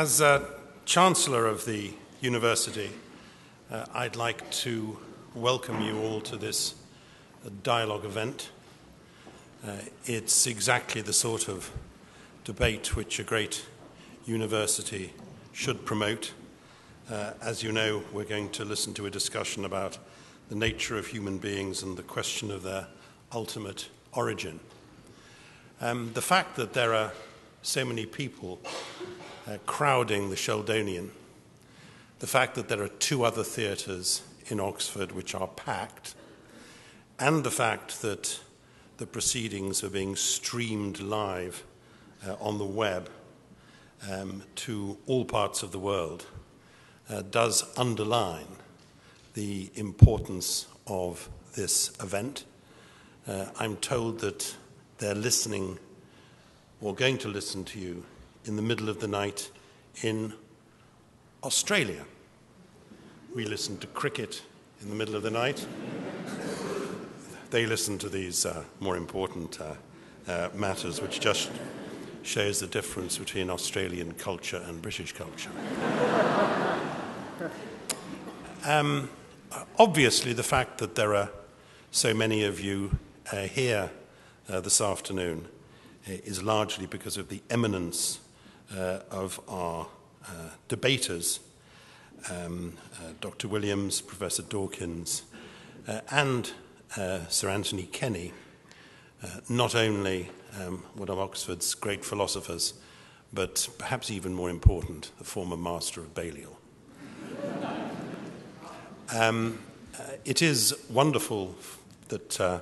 As uh, Chancellor of the University, uh, I'd like to welcome you all to this uh, dialogue event. Uh, it's exactly the sort of debate which a great university should promote. Uh, as you know, we're going to listen to a discussion about the nature of human beings and the question of their ultimate origin. Um, the fact that there are so many people uh, crowding the Sheldonian, the fact that there are two other theatres in Oxford which are packed, and the fact that the proceedings are being streamed live uh, on the web um, to all parts of the world uh, does underline the importance of this event. Uh, I'm told that they're listening or going to listen to you in the middle of the night in Australia. We listen to cricket in the middle of the night. they listen to these uh, more important uh, uh, matters, which just shows the difference between Australian culture and British culture. um, obviously, the fact that there are so many of you uh, here uh, this afternoon uh, is largely because of the eminence of our uh, debaters, um, Dr. Williams, Professor Dawkins, and Sir Anthony Kenny, not only um, one of Oxford's great philosophers, but perhaps even more important, the former master of Balliol. Um, uh, it is wonderful that uh,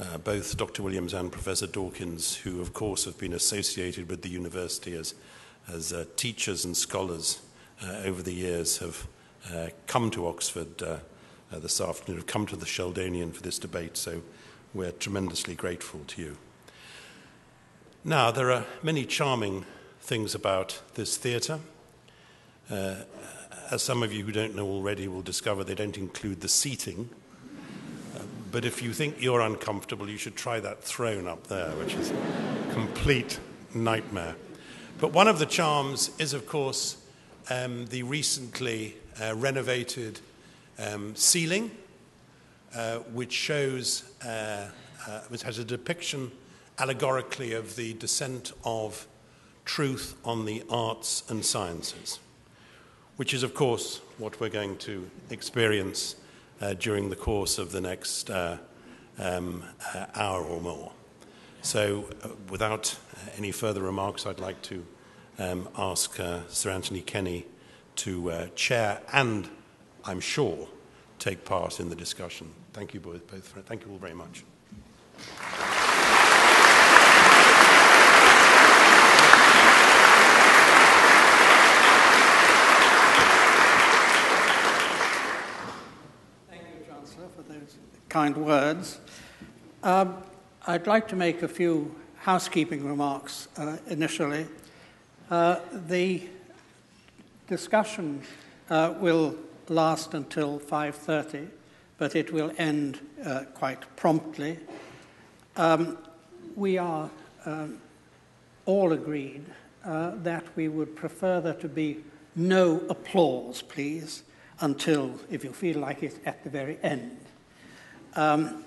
uh, both Dr. Williams and Professor Dawkins, who of course have been associated with the university as, as uh, teachers and scholars uh, over the years, have uh, come to Oxford uh, this afternoon, have come to the Sheldonian for this debate, so we're tremendously grateful to you. Now, there are many charming things about this theatre. as some of you who don't know already will discover, they don't include the seating but if you think you're uncomfortable, you should try that throne up there, which is a complete nightmare. But one of the charms is, of course, um, the recently uh, renovated um, ceiling, uh, which shows, uh, uh which has a depiction allegorically of the descent of truth on the arts and sciences, which is, of course, what we're going to experience uh, during the course of the next uh, um, uh, hour or more. So, uh, without any further remarks, I'd like to um, ask Sir Anthony Kenny to chair and, I'm sure, take part in the discussion. Thank you both. both thank you all very much. Kind words. Um, I'd like to make a few housekeeping remarks uh, initially. Uh, the discussion uh, will last until 5.30, but it will end uh, quite promptly. Um, we are um, all agreed uh, that we would prefer there to be no applause, please, until, if you feel like it, at the very end. Um,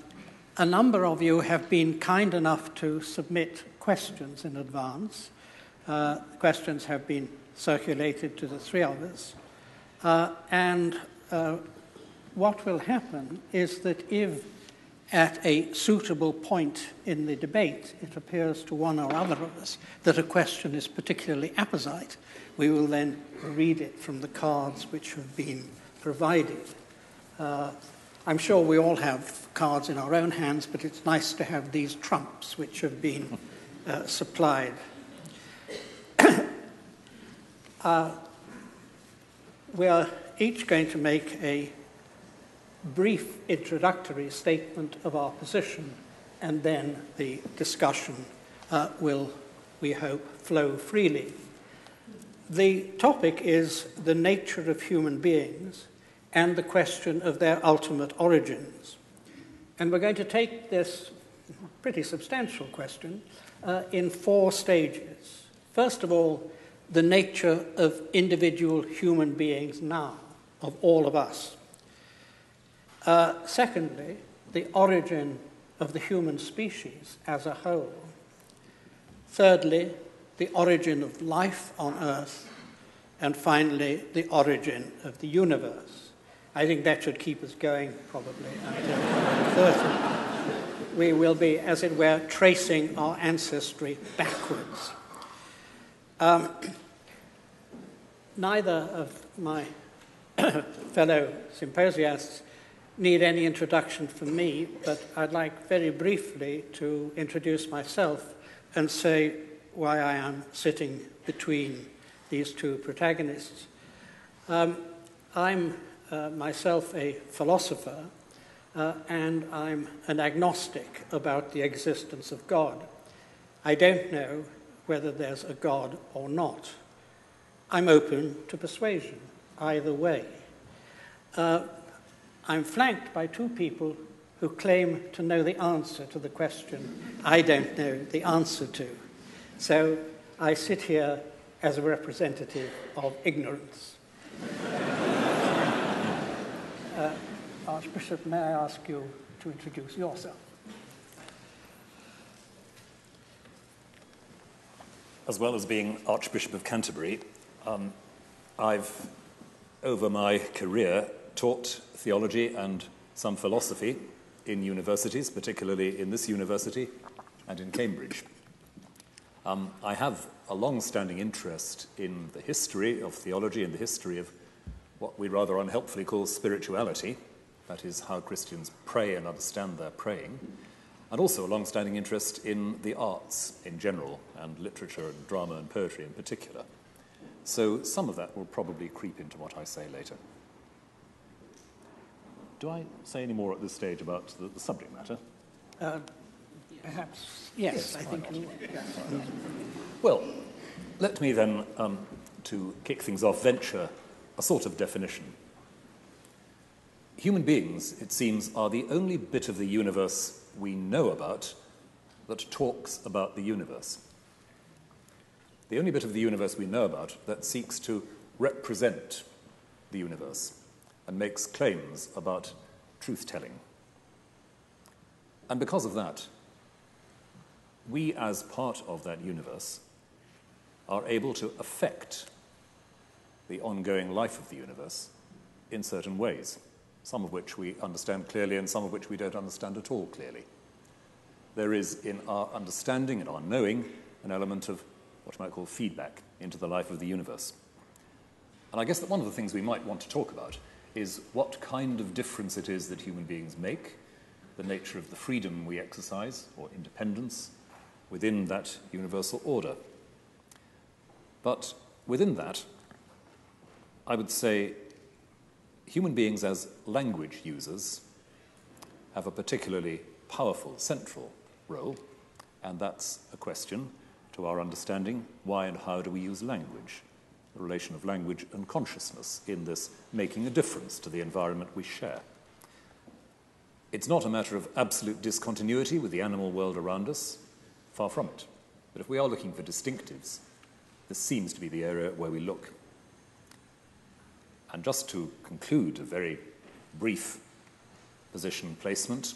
a number of you have been kind enough to submit questions in advance. Uh, questions have been circulated to the three of us. Uh, and uh, what will happen is that if at a suitable point in the debate it appears to one or other of us that a question is particularly apposite, we will then read it from the cards which have been provided. Uh, I'm sure we all have cards in our own hands, but it's nice to have these trumps which have been uh, supplied. uh, we are each going to make a brief introductory statement of our position, and then the discussion uh, will, we hope, flow freely. The topic is the nature of human beings and the question of their ultimate origins. And we're going to take this pretty substantial question uh, in four stages. First of all, the nature of individual human beings now, of all of us. Uh, secondly, the origin of the human species as a whole. Thirdly, the origin of life on Earth. And finally, the origin of the universe. I think that should keep us going probably until 30. We will be, as it were, tracing our ancestry backwards. Um, neither of my fellow symposiasts need any introduction from me, but I'd like very briefly to introduce myself and say why I am sitting between these two protagonists. Um, I'm uh, myself a philosopher, uh, and I'm an agnostic about the existence of God. I don't know whether there's a God or not. I'm open to persuasion, either way. Uh, I'm flanked by two people who claim to know the answer to the question I don't know the answer to. So I sit here as a representative of ignorance. Uh, Archbishop, may I ask you to introduce yourself? As well as being Archbishop of Canterbury, um, I've, over my career, taught theology and some philosophy in universities, particularly in this university and in Cambridge. Um, I have a long standing interest in the history of theology and the history of what we rather unhelpfully call spirituality, that is, how Christians pray and understand their praying, and also a long standing interest in the arts in general, and literature and drama and poetry in particular. So some of that will probably creep into what I say later. Do I say any more at this stage about the, the subject matter? Uh, perhaps, yes, yes I think. Well, let me then, um, to kick things off, venture a sort of definition. Human beings, it seems, are the only bit of the universe we know about that talks about the universe. The only bit of the universe we know about that seeks to represent the universe and makes claims about truth telling. And because of that, we, as part of that universe, are able to affect the ongoing life of the universe in certain ways, some of which we understand clearly and some of which we don't understand at all clearly. There is in our understanding and our knowing an element of what you might call feedback into the life of the universe. And I guess that one of the things we might want to talk about is what kind of difference it is that human beings make, the nature of the freedom we exercise, or independence, within that universal order. But within that, I would say human beings as language users have a particularly powerful central role, and that's a question to our understanding why and how do we use language? the relation of language and consciousness in this making a difference to the environment we share. It's not a matter of absolute discontinuity with the animal world around us, far from it. But if we are looking for distinctives, this seems to be the area where we look. And just to conclude a very brief position placement,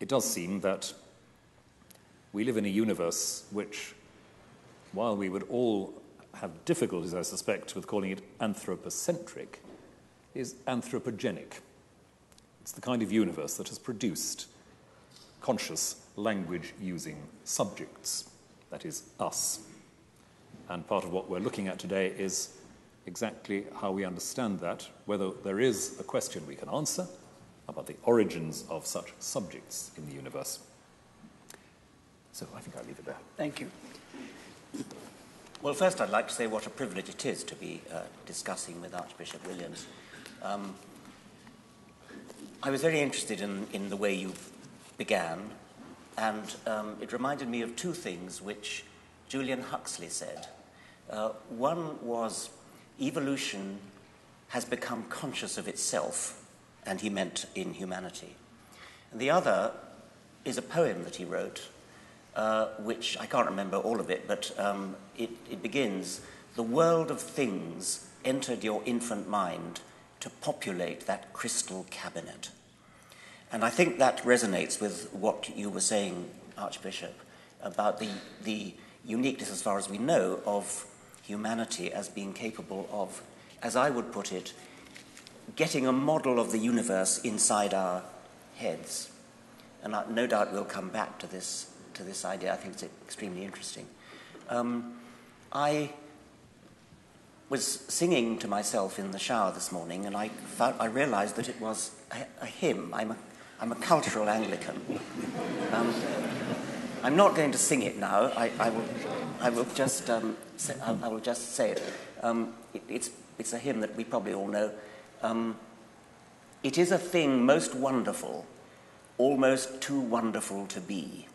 it does seem that we live in a universe which, while we would all have difficulties, I suspect, with calling it anthropocentric is anthropogenic. It's the kind of universe that has produced conscious language using subjects, that is, us. And part of what we're looking at today is exactly how we understand that, whether there is a question we can answer about the origins of such subjects in the universe. So I think I'll leave it there. Thank you. Well, first, I'd like to say what a privilege it is to be uh, discussing with Archbishop Williams. Um, I was very interested in, in the way you began, and um, it reminded me of two things which Julian Huxley said. Uh, one was evolution has become conscious of itself, and he meant in humanity. And the other is a poem that he wrote uh, which I can't remember all of it, but um, it, it begins The world of things entered your infant mind to populate that crystal cabinet. And I think that resonates with what you were saying, Archbishop, about the, the uniqueness, as far as we know, of humanity as being capable of, as I would put it, getting a model of the universe inside our heads. And I, no doubt we'll come back to this, to this idea. I think it's extremely interesting. Um, I was singing to myself in the shower this morning, and I, found, I realized that it was a, a hymn. I'm a, I'm a cultural Anglican. Um, I'm not going to sing it now. I, I will, I will just, um, say, I, I, will just say it. Um, it. it's, it's a hymn that we probably all know. Um, it is a thing most wonderful, almost too wonderful to be.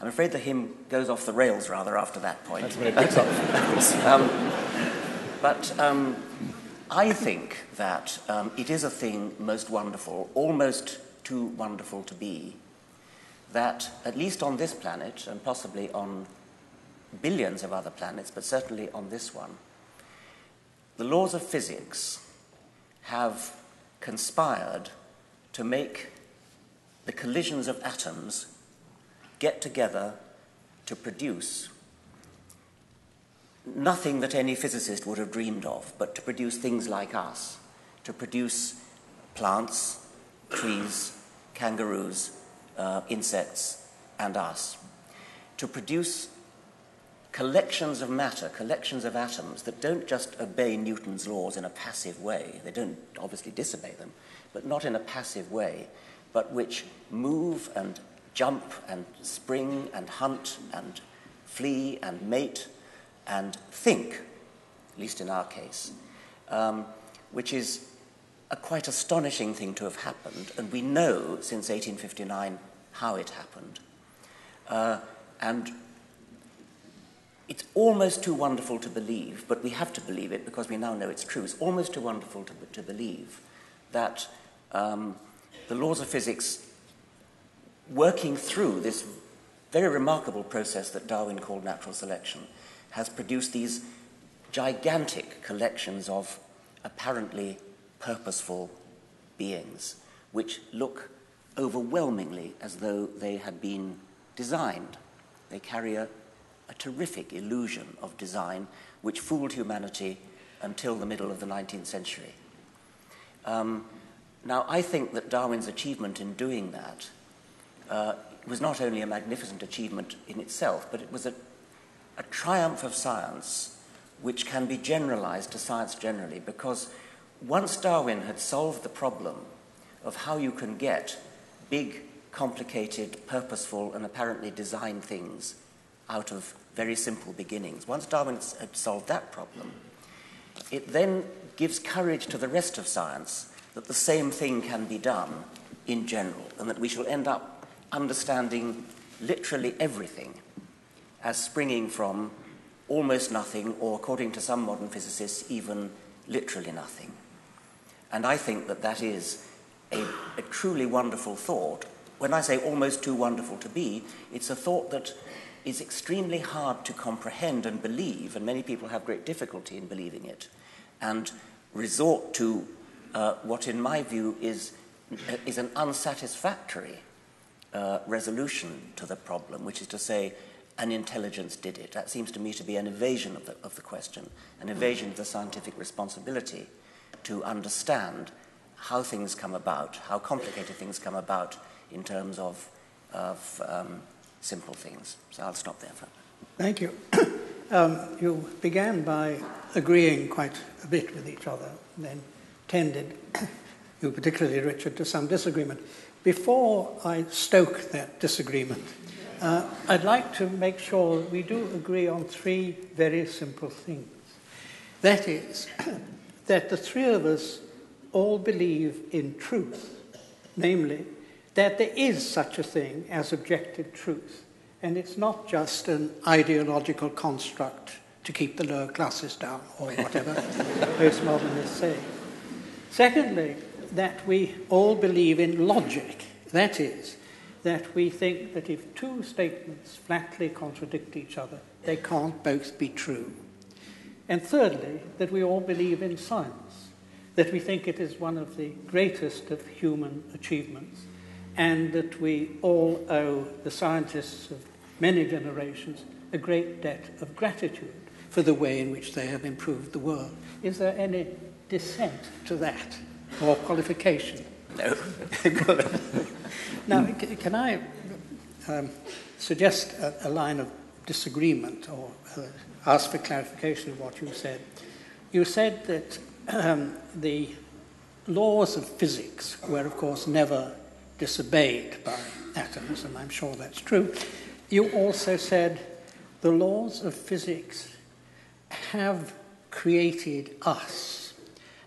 I'm afraid the hymn goes off the rails rather after that point. That's when it picks up. um, but um, I think that um, it is a thing most wonderful, almost too wonderful to be, that at least on this planet, and possibly on billions of other planets, but certainly on this one, the laws of physics have conspired to make the collisions of atoms get together to produce nothing that any physicist would have dreamed of, but to produce things like us, to produce plants, trees, kangaroos, uh, insects, and us, to produce collections of matter, collections of atoms that don't just obey Newton's laws in a passive way, they don't obviously disobey them, but not in a passive way, but which move and jump and spring and hunt and flee and mate and think, at least in our case, um, which is a quite astonishing thing to have happened, and we know since 1859 how it happened. Uh, and it's almost too wonderful to believe, but we have to believe it because we now know it's true. It's almost too wonderful to, to believe that um, the laws of physics, working through this very remarkable process that Darwin called natural selection, has produced these gigantic collections of apparently purposeful beings, which look overwhelmingly as though they had been designed. They carry a, a terrific illusion of design which fooled humanity until the middle of the 19th century. Um, now, I think that Darwin's achievement in doing that uh, was not only a magnificent achievement in itself, but it was a, a triumph of science which can be generalized to science generally because once Darwin had solved the problem of how you can get big, complicated, purposeful, and apparently designed things out of very simple beginnings, once Darwin had solved that problem, it then gives courage to the rest of science that the same thing can be done in general, and that we shall end up understanding literally everything as springing from almost nothing, or according to some modern physicists, even literally nothing. And I think that that is a, a, truly wonderful thought. When I say almost too wonderful to be, it's a thought that is extremely hard to comprehend and believe, and many people have great difficulty in believing it, and resort to uh, what, in my view, is, is an unsatisfactory uh, resolution to the problem, which is to say, an intelligence did it. That seems to me to be an evasion of the, of the question, an evasion of the scientific responsibility to understand how things come about, how complicated things come about in terms of, of um, simple things. So I'll stop there for Thank you. um, you began by agreeing quite a bit with each other, then tended, you particularly, Richard, to some disagreement. Before I stoke that disagreement, uh, I'd like to make sure we do agree on three very simple things. That is, that the three of us all believe in truth, namely, that there is such a thing as objective truth, and it's not just an ideological construct to keep the lower classes down, or whatever postmodernists say. Secondly, that we all believe in logic, that is, that we think that if two statements flatly contradict each other, they can't both be true. And thirdly, that we all believe in science, that we think it is one of the greatest of human achievements, and that we all owe the scientists of many generations a great debt of gratitude for the way in which they have improved the world. Is there any dissent to that or qualification? No. now, can I um, suggest a, a, line of disagreement or uh, ask for clarification of what you said? You said that um, the laws of physics were, of course, never disobeyed by atomism. I'm sure that's true. You also said the laws of physics have created us.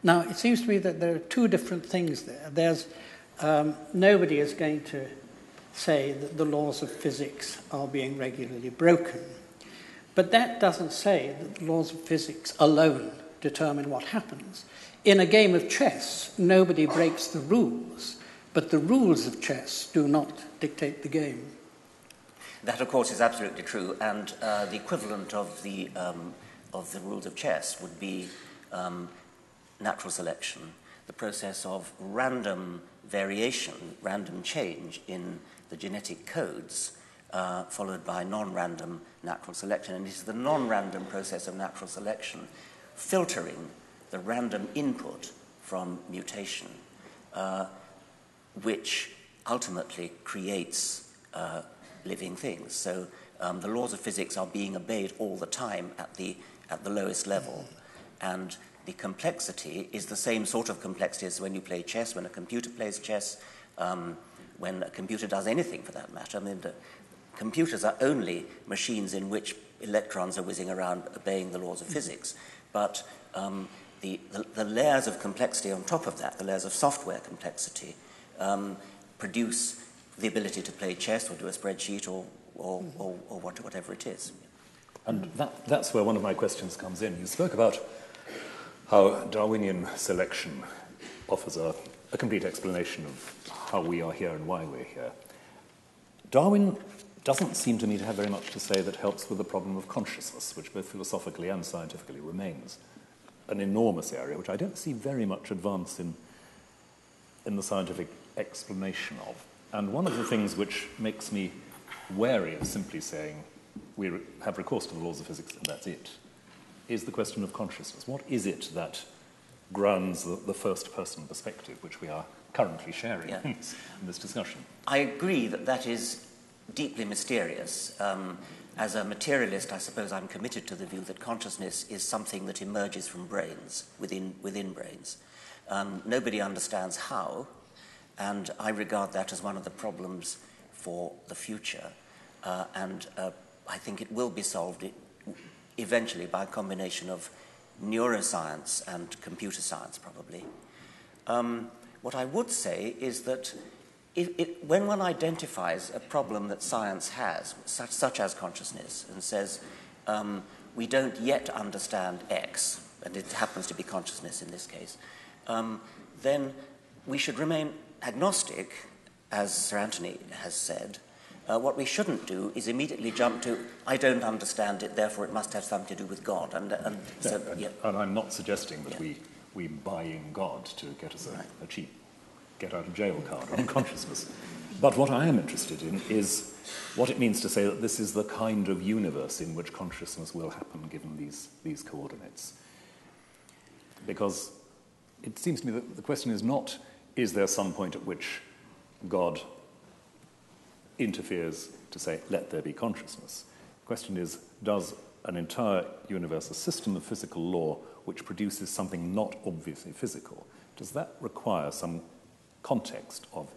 Now, it seems to me that there are two different things there. There's um, nobody is going to say that the laws of physics are being regularly broken. But that doesn't say that the laws of physics alone determine what happens. In a game of chess, nobody breaks the rules, but the rules of chess do not dictate the game. That, of course, is absolutely true, and uh, the equivalent of the um, of the rules of chess would be um, natural selection, the process of random variation, random change in the genetic codes, uh, followed by non random natural selection. And it is the non random process of natural selection filtering the random input from mutation, uh, which ultimately creates uh, living things. So um, the laws of physics are being obeyed all the time at the at the lowest level. And the complexity is the same sort of complexity as when you play chess, when a computer plays chess, um, when a computer does anything for that matter. I mean, computers are only machines in which electrons are whizzing around obeying the laws of physics. But um, the, the, the, layers of complexity on top of that, the layers of software complexity, um, produce the ability to play chess or do a spreadsheet or, or, or, or whatever it is. And that, that's where one of my questions comes in. You spoke about how Darwinian selection offers a, a complete explanation of how we are here and why we're here. Darwin doesn't seem to me to have very much to say that helps with the problem of consciousness, which both philosophically and scientifically remains an enormous area, which I don't see very much advance in, in the scientific explanation of. And one of the things which makes me wary of simply saying we have recourse to the laws of physics and that's it, is the question of consciousness. What is it that grounds the, the first person perspective, which we are currently sharing yeah. in this discussion? I agree that that is deeply mysterious. Um, as a materialist, I suppose I'm committed to the view that consciousness is something that emerges from brains, within, within brains. Um, nobody understands how, and I regard that as one of the problems for the future. Uh, and uh, I think it will be solved eventually by a combination of neuroscience and computer science, probably. Um, what I would say is that it, when one identifies a problem that science has, such, such as consciousness, and says, um, we don't yet understand X, and it happens to be consciousness in this case, um, then we should remain agnostic, as Sir Anthony has said, uh, what we shouldn't do is immediately jump to, I don't understand it, therefore it must have something to do with God. And, and, so, yeah. and I'm not suggesting that yeah. we, we buy in God to get us a, right. a cheap get out of jail card on consciousness. But what I am interested in is what it means to say that this is the kind of universe in which consciousness will happen given these, these coordinates. Because it seems to me that the question is not, is there some point at which God interferes to say, let there be consciousness. The question is, does an entire universe, a system of physical law which produces something not obviously physical, does that require some context of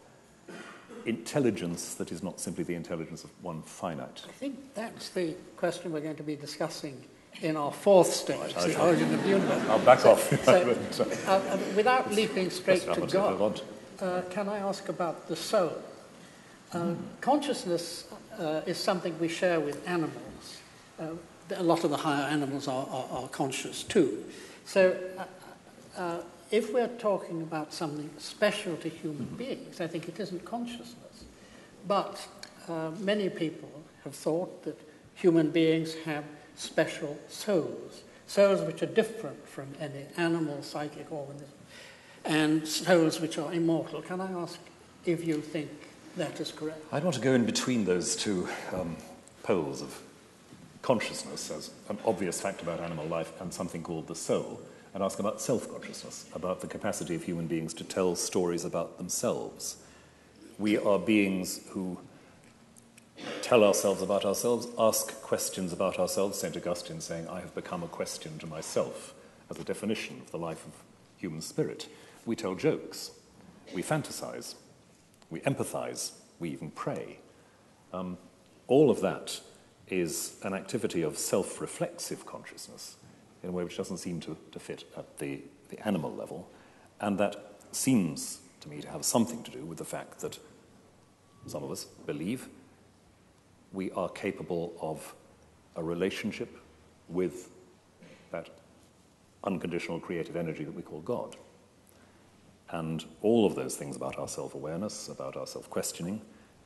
intelligence that is not simply the intelligence of one finite? I think that's the question we're going to be discussing in our fourth stage, right, the origin of the universe. I'll back so, off. So, uh, uh, without leaping straight to God, uh, can I ask about the soul? Uh, consciousness uh, is something we share with animals. Uh, a lot of the higher animals are, are, are conscious too. So, uh, uh, if we're talking about something special to human mm-hmm. beings, I think it isn't consciousness. But uh, many people have thought that human beings have special souls, souls which are different from any animal psychic organism, and souls which are immortal. Can I ask if you think that is correct? I'd want to go in between those two um, poles of consciousness as an obvious fact about animal life and something called the soul, and ask about self consciousness, about the capacity of human beings to tell stories about themselves. We are beings who tell ourselves about ourselves, ask questions about ourselves. St. Augustine saying, I have become a question to myself as a definition of the life of human spirit. We tell jokes, we fantasize, we empathize, we even pray. Um, all of that is an activity of self reflexive consciousness in a way which doesn't seem to, to fit at the, the animal level. And that seems to me to have something to do with the fact that some of us believe we are capable of a relationship with that unconditional creative energy that we call God. And all of those things about our self awareness, about our self questioning,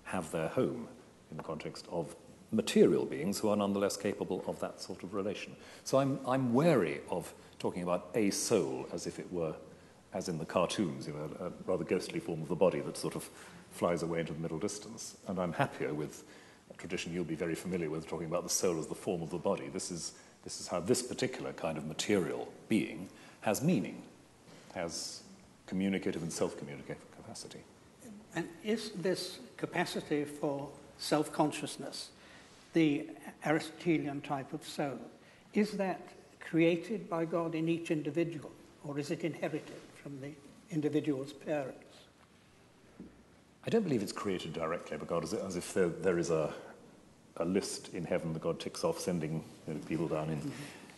have their home in the context of material beings who are nonetheless capable of that sort of relation. So I'm, I'm wary of talking about a soul as if it were, as in the cartoons, you know, a rather ghostly form of the body that sort of flies away into the middle distance. And I'm happier with tradition you'll be very familiar with, talking about the soul as the form of the body. This is, this is how this particular kind of material being has meaning, has communicative and self communicative capacity. And is this capacity for self consciousness the Aristotelian type of soul, is that created by God in each individual, or is it inherited from the individual's parents? I don't believe it's created directly by God, as, as if there, there is a, a list in heaven that God ticks off, sending you know, people down in, mm-hmm.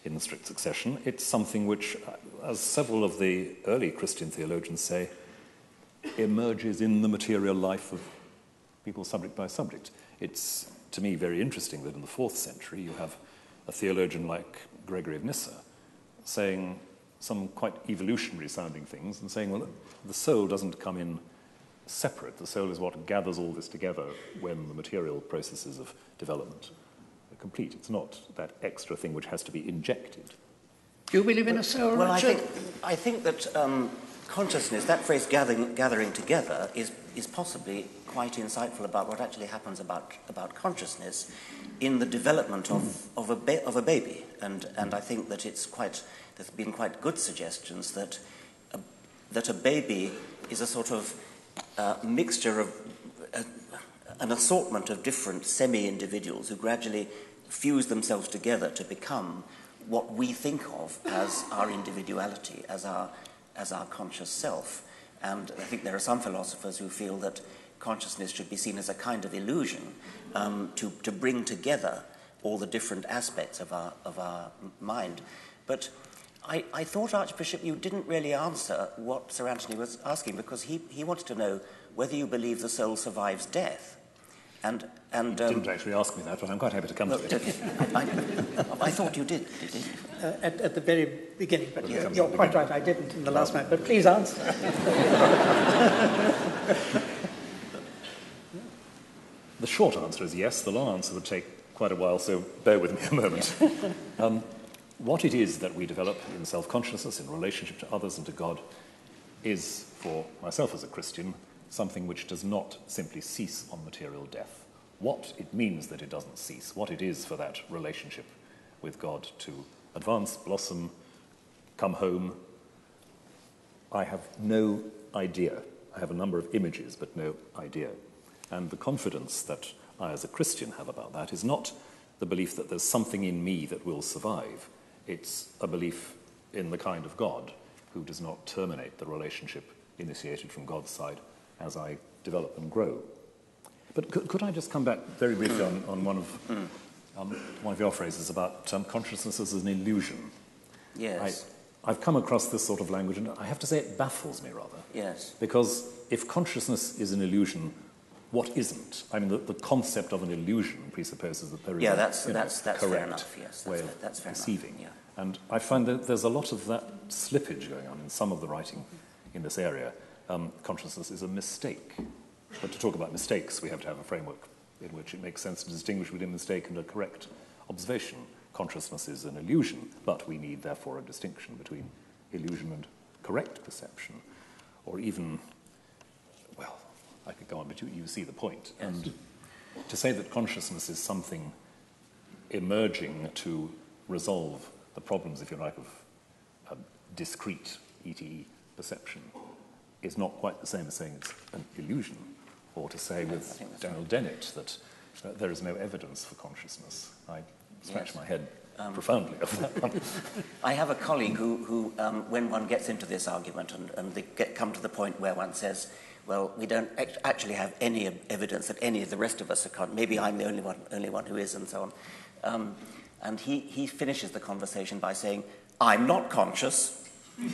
in strict succession. It's something which, as several of the early Christian theologians say, emerges in the material life of people subject by subject. It's to me very interesting that in the fourth century you have a theologian like Gregory of Nyssa saying some quite evolutionary sounding things and saying, well, the soul doesn't come in separate. The soul is what gathers all this together when the material processes of development are complete. It's not that extra thing which has to be injected. Do you believe in a soul? Well, I think, I think that um, consciousness, that phrase gathering, gathering together, is, is possibly quite insightful about what actually happens about, about consciousness in the development of, of, a, ba- of a baby. And, and I think that it's quite, there's been quite good suggestions that a, that a baby is a sort of uh, mixture of an assortment of different semi individuals who gradually fuse themselves together to become what we think of as our individuality, as our as our conscious self. And I think there are some philosophers who feel that consciousness should be seen as a kind of illusion um, to, to bring together all the different aspects of our, of our mind. But I, I thought, Archbishop, you didn't really answer what Sir Anthony was asking because he, he wanted to know whether you believe the soul survives death. And, and, um, didn't actually ask me that, but I'm quite happy to come no, to it. I, I, thought you did, did uh, at, at, the very beginning, but you're, you're quite right, I didn't in the last minute, but please answer. the short answer is yes, the long answer would take quite a while, so bear with me a moment. Um, what it is that we develop in self consciousness, in relationship to others and to God, is, for myself as a Christian, something which does not simply cease on material death. What it means that it doesn't cease, what it is for that relationship with God to advance, blossom, come home, I have no idea. I have a number of images, but no idea. And the confidence that I, as a Christian, have about that is not the belief that there's something in me that will survive. It's a belief in the kind of God who does not terminate the relationship initiated from God's side as I develop and grow. But could, could I just come back very briefly on, on one, of, um, one of your phrases about um, consciousness as an illusion? Yes. I, I've come across this sort of language, and I have to say it baffles me rather. Yes. Because if consciousness is an illusion, what isn't? I mean, the, the concept of an illusion presupposes that there is yeah, that's, a that's, that's correct fair enough, yes. That's way of that's fair perceiving. Enough, yeah. And I find that there's a lot of that slippage going on in some of the writing in this area um, consciousness is a mistake. But to talk about mistakes, we have to have a framework in which it makes sense to distinguish between a mistake and a correct observation. Consciousness is an illusion, but we need, therefore, a distinction between illusion and correct perception, or even, I could go on, but you, you see the point. Yes. And to say that consciousness is something emerging to resolve the problems, if you like, of a discrete ETE perception is not quite the same as saying it's an illusion, or to say with Daniel Dennett that uh, there is no evidence for consciousness. I scratch Yes. my head Um, profoundly of that one. I have a colleague who, who um, when one gets into this argument and, and they get, come to the point where one says, well, we don't actually have any evidence that any of the rest of us are con- maybe I'm the only one, only one who is, and so on. Um, and he, he finishes the conversation by saying, I'm not conscious. the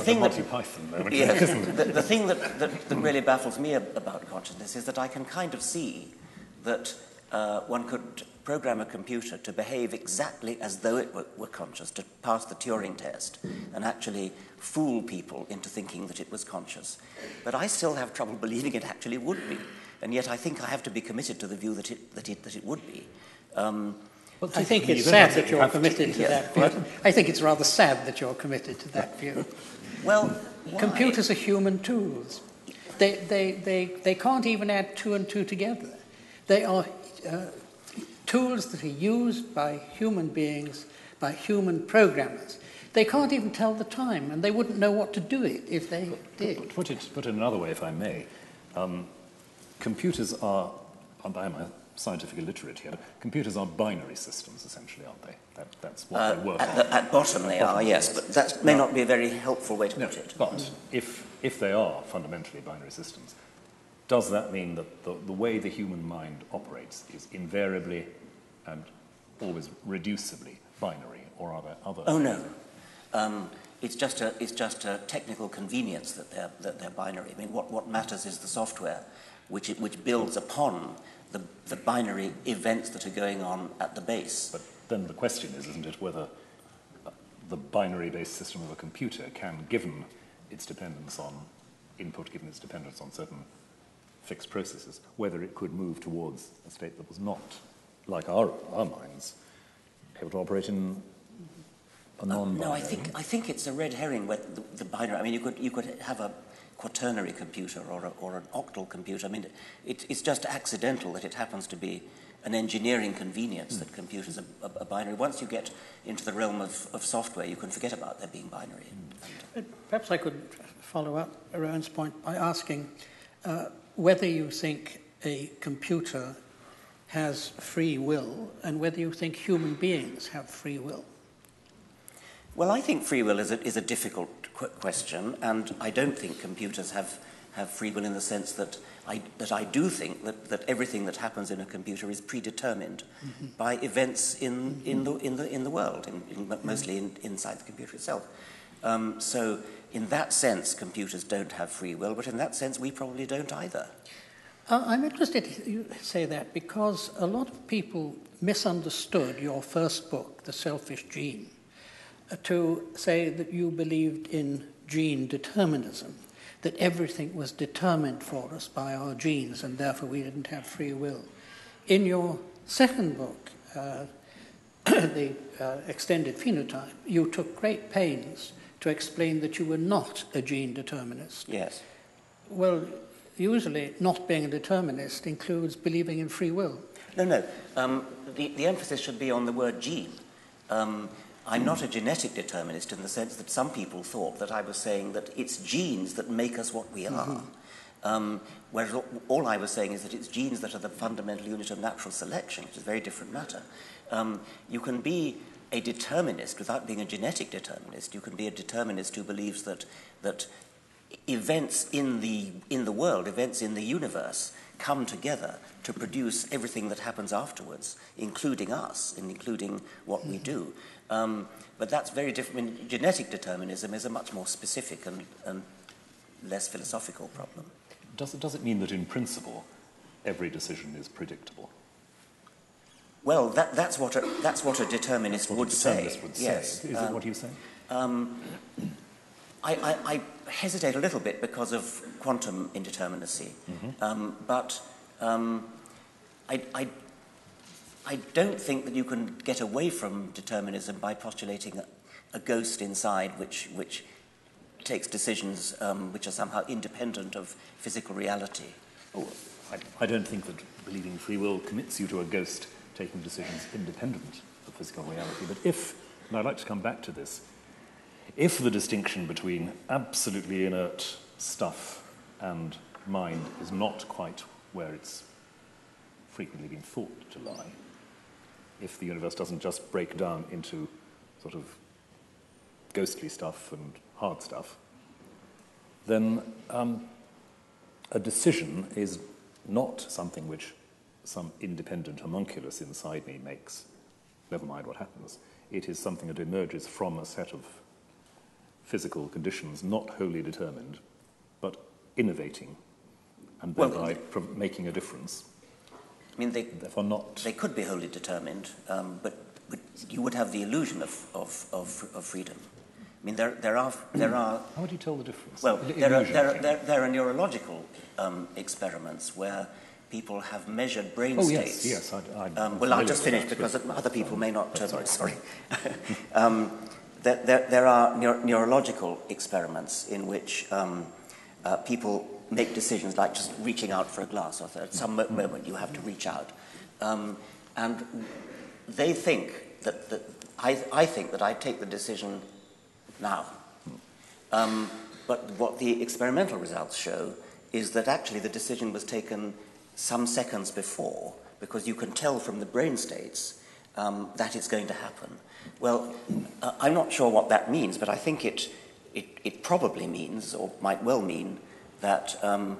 thing the that, moment, Yes, the, the thing that, that, that really baffles me about consciousness is that I can kind of see that uh, one could program a computer to behave exactly as though it were, were conscious, to pass the Turing test, and actually fool people into thinking that it was conscious. But I still have trouble believing it actually would be, and yet I think I have to be committed to the view that it, that it, that it would be. Um, Well, I think you it's sad that you you're have to- committed to yeah. that view. I think it's rather sad that you're committed to that view. well, why? Computers are human tools. They, they, they, they can't even add two and two together. They are uh, tools that are used by human beings, by human programmers. They can't even tell the time, and they wouldn't know what to do it if they did. Put it, put it another way, if I may. Um, computers are, and I am a scientific illiterate here, computers are binary systems, essentially, aren't they? That, that's what Uh, they work at, on. the, at bottom they are, yes, but that may not be a very helpful way to No, put it. but if, if they are fundamentally binary systems, does that mean that the, the way the human mind operates is invariably and always reducibly binary, or are there other? Oh no, um, it's just a it's just a technical convenience that they're that they're binary. I mean, what, what matters is the software, which it, which builds upon the the binary events that are going on at the base. But then the question is, isn't it, whether the binary-based system of a computer can, given its dependence on input, given its dependence on certain fixed processes, whether it could move towards a state that was not, like our, our minds, able to operate in a non-binary. Uh, No, I think I think it's a red herring with the, the binary. I mean, you could you could have a quaternary computer or a, or an octal computer. I mean, it, it's just accidental that it happens to be an engineering convenience that computers are, are, are binary. Once you get into the realm of, of software, you can forget about there being binary. And, Perhaps I could follow up Rowan's point by asking uh, whether you think a computer has free will and whether you think human beings have free will. Well, I think free will is a, is a difficult qu- question, and I don't think computers have, have free will in the sense that I, that I do think that, that everything that happens in a computer is predetermined mm-hmm. by events in, in, mm-hmm. the, in, the, in the world, in, in, mostly in, inside the computer itself. Um, so, in that sense, computers don't have free will, but in that sense, we probably don't either. Uh, I'm interested you say that because a lot of people misunderstood your first book, The Selfish Gene, uh, to say that you believed in gene determinism, that everything was determined for us by our genes and therefore we didn't have free will. In your second book, uh, The uh, Extended Phenotype, you took great pains to explain that you were not a gene determinist. Yes. Well, usually not being a determinist includes believing in free will. No, no. Um, the, the emphasis should be on the word gene. Um, I'm not a genetic determinist in the sense that some people thought that I was saying that it's genes that make us what we are. Um, whereas all, all I was saying is that it's genes that are the fundamental unit of natural selection, which is a very different matter. Um, you can be a determinist without being a genetic determinist. You can be a determinist who believes that, that events in the, in the world, events in the universe, come together to produce everything that happens afterwards, including us and including what we do. Um, but that's very different. I mean, genetic determinism is a much more specific and, and less philosophical problem. Does it, does it mean that in principle every decision is predictable? Well, that, that's, what a, that's what a determinist What would a determinist say. would yes. say. Is Um, it what you say? Um, I, I, I, hesitate a little bit because of quantum indeterminacy, mm-hmm. um, but um, I, I, I, don't think that you can get away from determinism by postulating a, a ghost inside which, which takes decisions um, which are somehow independent of physical reality. Oh, I, I don't think that believing free will commits you to a ghost taking decisions independent of physical reality. But if, and I'd like to come back to this, if the distinction between absolutely inert stuff and mind is not quite where it's frequently been thought to lie, if the universe doesn't just break down into sort of ghostly stuff and hard stuff, then um, a decision is not something which some independent homunculus inside me makes, never mind what happens. It is something that emerges from a set of physical conditions not wholly determined, but innovating and thereby well, making a difference. I mean, they, Therefore not they could be wholly determined, um, but, but you would have the illusion of, of, of, of freedom. I mean, there, there, are, there are... How would you tell the difference? Well, there are, there, are, there, there are neurological um, experiments where people have measured brain oh, states. yes, yes. I, I, um, well, I'll just finish because other people may not... Uh, sorry, sorry. um, there, there, there, are neuro- neurological experiments in which um, uh, people make decisions like just reaching out for a glass, or at some mo- moment you have to reach out. Um, and they think that, that I, I think that I take the decision now. Um, but what the experimental results show is that actually the decision was taken some seconds before, because you can tell from the brain states um, that it's going to happen. Well, uh, I'm not sure what that means, but I think it, it, it probably means, or might well mean, that um,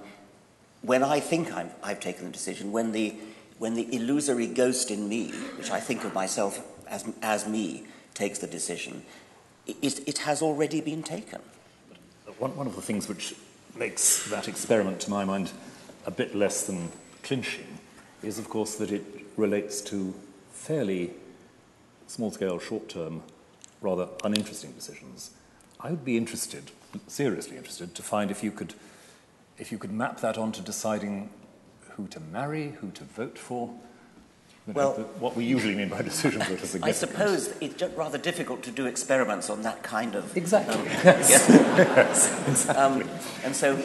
when I think i have taken the decision, when the, when the illusory ghost in me, which I think of myself as, as me, takes the decision, it, it has already been taken. One, one of the things which makes that experiment, to my mind, a bit less than clinching is, of course, that it relates to fairly small scale, short term, rather uninteresting decisions. I would be interested, seriously interested, to find if you could, if you could map that onto deciding who to marry, who to vote for, well, what we usually mean by decisions that are significant. I suppose it's rather difficult to do experiments on that kind of exactly. Um, yes. yes. exactly. Um, and so,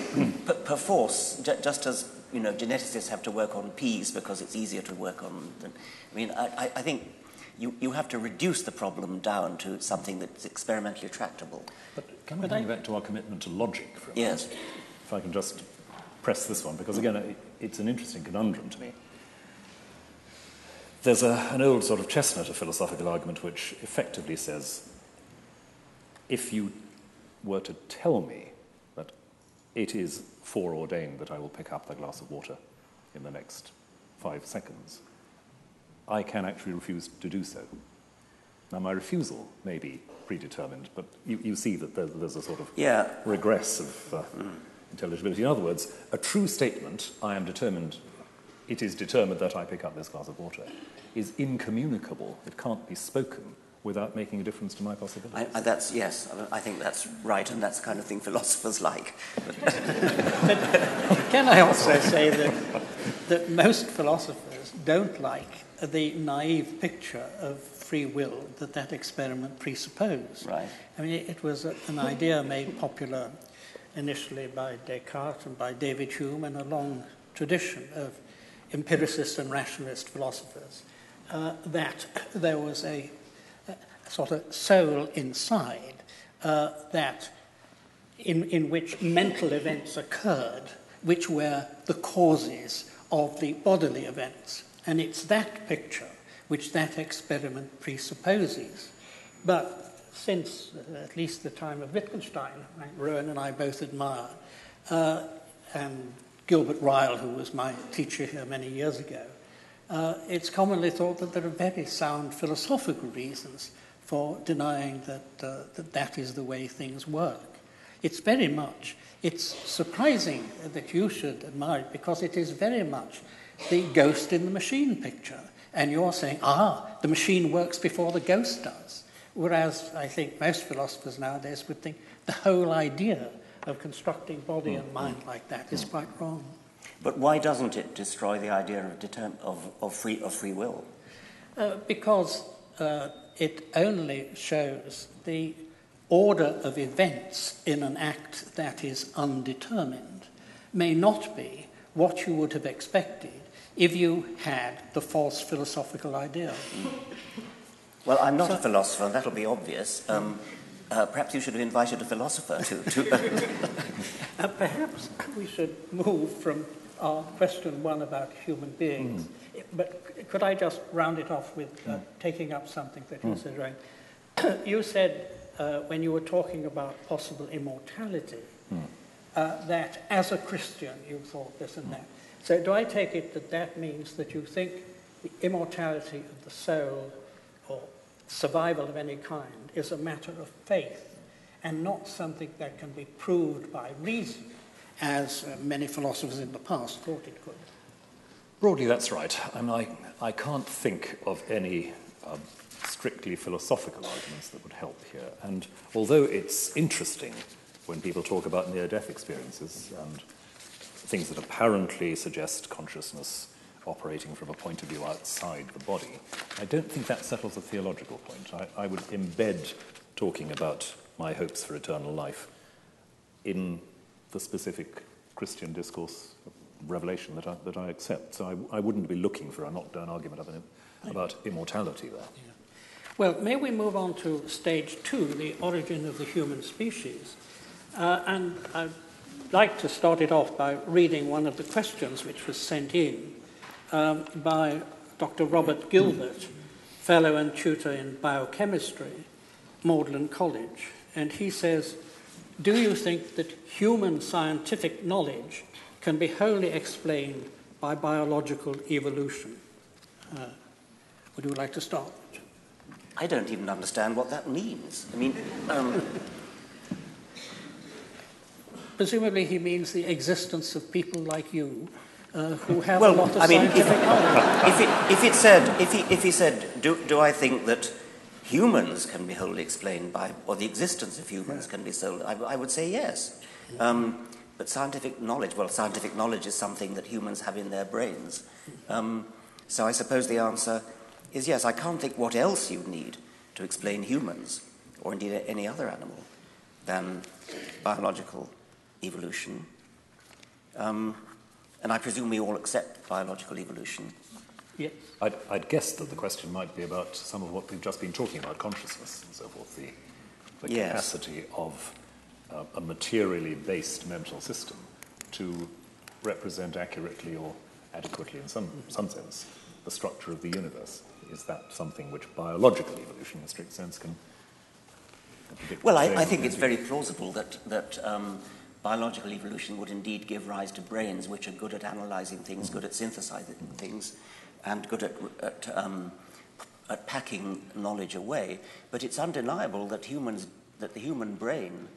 perforce, j- just as you know, geneticists have to work on peas because it's easier to work on. Than, I mean, I, I think you, you have to reduce the problem down to something that's experimentally tractable. But can we bring back to our commitment to logic for a yes. Moment? If I can just press this one, because again, it, it's an interesting conundrum to me. There's a, an old sort of chestnut of philosophical argument which effectively says if you were to tell me that it is foreordained that I will pick up the glass of water in the next five seconds, I can actually refuse to do so. Now, my refusal may be predetermined, but you, you see that there's, there's, a sort of yeah. regress of uh, mm. intelligibility. In other words, a true statement, I am determined it is determined that I pick up this glass of water, is incommunicable. It can't be spoken without making a difference to my possibilities. I, I, that's yes, I think that's right, and that's the kind of thing philosophers like. but can I also say that that most philosophers don't like the naive picture of free will that that experiment presupposed. Right. I mean, it, it was an idea made popular initially by Descartes and by David Hume and a long tradition of empiricist and rationalist philosophers, uh, that there was a, a, sort of soul inside uh, that in, in which mental events occurred, which were the causes of the bodily events. And it's that picture which that experiment presupposes. But since uh, at least the time of Wittgenstein, right, Rowan and I both admire, uh, and Gilbert Ryle, who was my teacher here many years ago, uh, it's commonly thought that there are very sound philosophical reasons for denying that, uh, that that is the way things work. It's very much, it's surprising that you should admire it because it is very much the ghost in the machine picture. And you're saying, ah, the machine works before the ghost does. Whereas I think most philosophers nowadays would think the whole idea of constructing body and mind like that is quite wrong. But why doesn't it destroy the idea of, determ- of, of, free, of free will? Uh, because uh, it only shows the order of events in an act that is undetermined may not be what you would have expected if you had the false philosophical idea. Well, I'm not so, a philosopher, and that'll be obvious. Um, uh, perhaps you should have invited a philosopher to. to uh, perhaps we should move from our question one about human beings. Mm. But could I just round it off with uh, mm. taking up something that you mm. said, right? you said uh, when you were talking about possible immortality mm. uh, that as a Christian you thought this and that. So do I take it that that means that you think the immortality of the soul or survival of any kind is a matter of faith and not something that can be proved by reason, as uh, many philosophers in the past thought it could. Broadly, that's right. I, mean, I, I can't think of any um, strictly philosophical arguments that would help here. And although it's interesting when people talk about near death experiences and things that apparently suggest consciousness operating from a point of view outside the body. I don't think that settles a theological point. I, I would embed talking about my hopes for eternal life in the specific Christian discourse revelation that I, that I accept. So I, I wouldn't be looking for a knockdown argument about, immortality there. Yeah. Well, may we move on to stage two, the origin of the human species? Uh, and I'd like to start it off by reading one of the questions which was sent in um, by Dr. Robert Gilbert, fellow and tutor in biochemistry, Magdalen College. And he says, Do you think that human scientific knowledge can be wholly explained by biological evolution? Uh, would you like to start? I don't even understand what that means. I mean, um... presumably he means the existence of people like you uh, who have well, a lot of I mean, scientific if, knowledge. If, it, if it said, if he, if he said, do, do I think that humans can be wholly explained by, or the existence of humans can be solely, I, I would say yes. Um, but scientific knowledge, well, scientific knowledge is something that humans have in their brains. Um, so I suppose the answer is yes. I can't think what else you'd need to explain humans, or indeed any other animal, than biological evolution. Um, and I presume we all accept biological evolution. Yes. I'd, I'd guess that the question might be about some of what we've just been talking about, consciousness and so forth, the, the yes. capacity of uh, a materially based mental system to represent accurately or adequately, in some, some sense, the structure of the universe. Is that something which biological evolution, in a strict sense, can? Well, I, I think it's very plausible that that um, biological evolution would indeed give rise to brains which are good at analyzing things, good at synthesizing things, and good at, at, um, at packing knowledge away. But it's undeniable that humans, that the human brain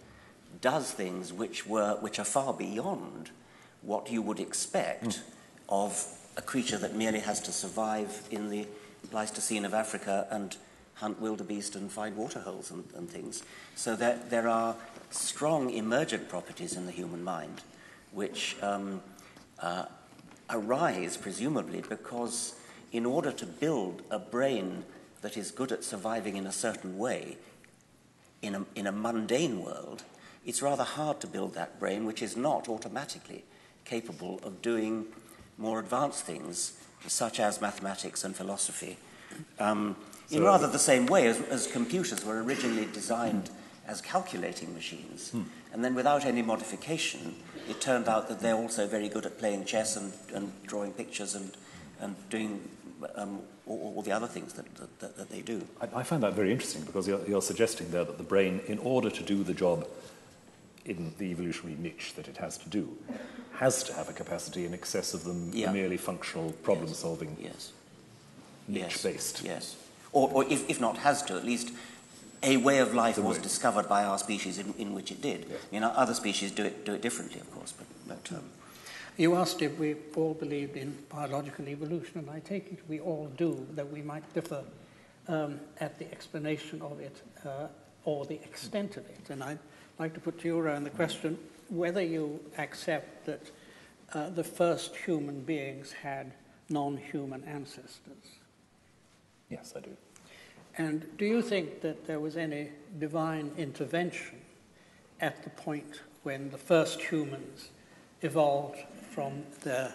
does things which were which are far beyond what you would expect mm. of a creature that merely has to survive in the Pleistocene of Africa and hunt wildebeest and find waterholes and, and things. So there, there are strong emergent properties in the human mind, which um, uh, arise presumably because in order to build a brain that is good at surviving in a certain way in a, in a mundane world, it's rather hard to build that brain which is not automatically capable of doing more advanced things, such as mathematics and philosophy, um, so in rather the same way as, as computers were originally designed as calculating machines. Hmm. And then without any modification, it turned out that they're also very good at playing chess and, and drawing pictures and, and doing um, all, all, the other things that, that, that they do. I, I, find that very interesting because you're, you're suggesting there that the brain, in order to do the job in the evolutionary niche that it has to do, has to have a capacity in excess of the yeah. merely functional problem solving yes. niche yes. based. Yes. Or, or if, if not has to, at least a way of life was discovered by our species in, in which it did. Yeah. You know, other species do it, do it differently, of course, but... but um, you asked if we all believed in biological evolution, and I take it we all do, that we might differ um, at the explanation of it uh, or the extent of it. And I'd like to put to you, Rowan, the question whether you accept that uh, the first human beings had non human ancestors. Yes, I do. And do you think that there was any divine intervention at the point when the first humans evolved from their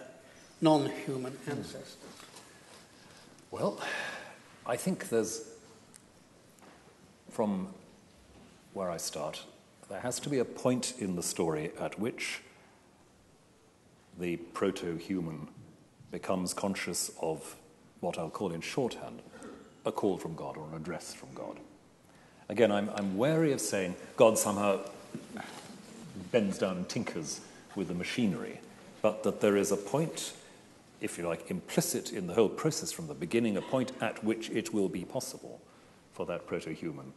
non human hmm. ancestors? Well, I think there's, from where I start, there has to be a point in the story at which the proto human becomes conscious of what I'll call in shorthand a call from God or an address from God. Again, I'm, I'm wary of saying God somehow bends down and tinkers with the machinery, but that there is a point, if you like, implicit in the whole process from the beginning, a point at which it will be possible for that proto human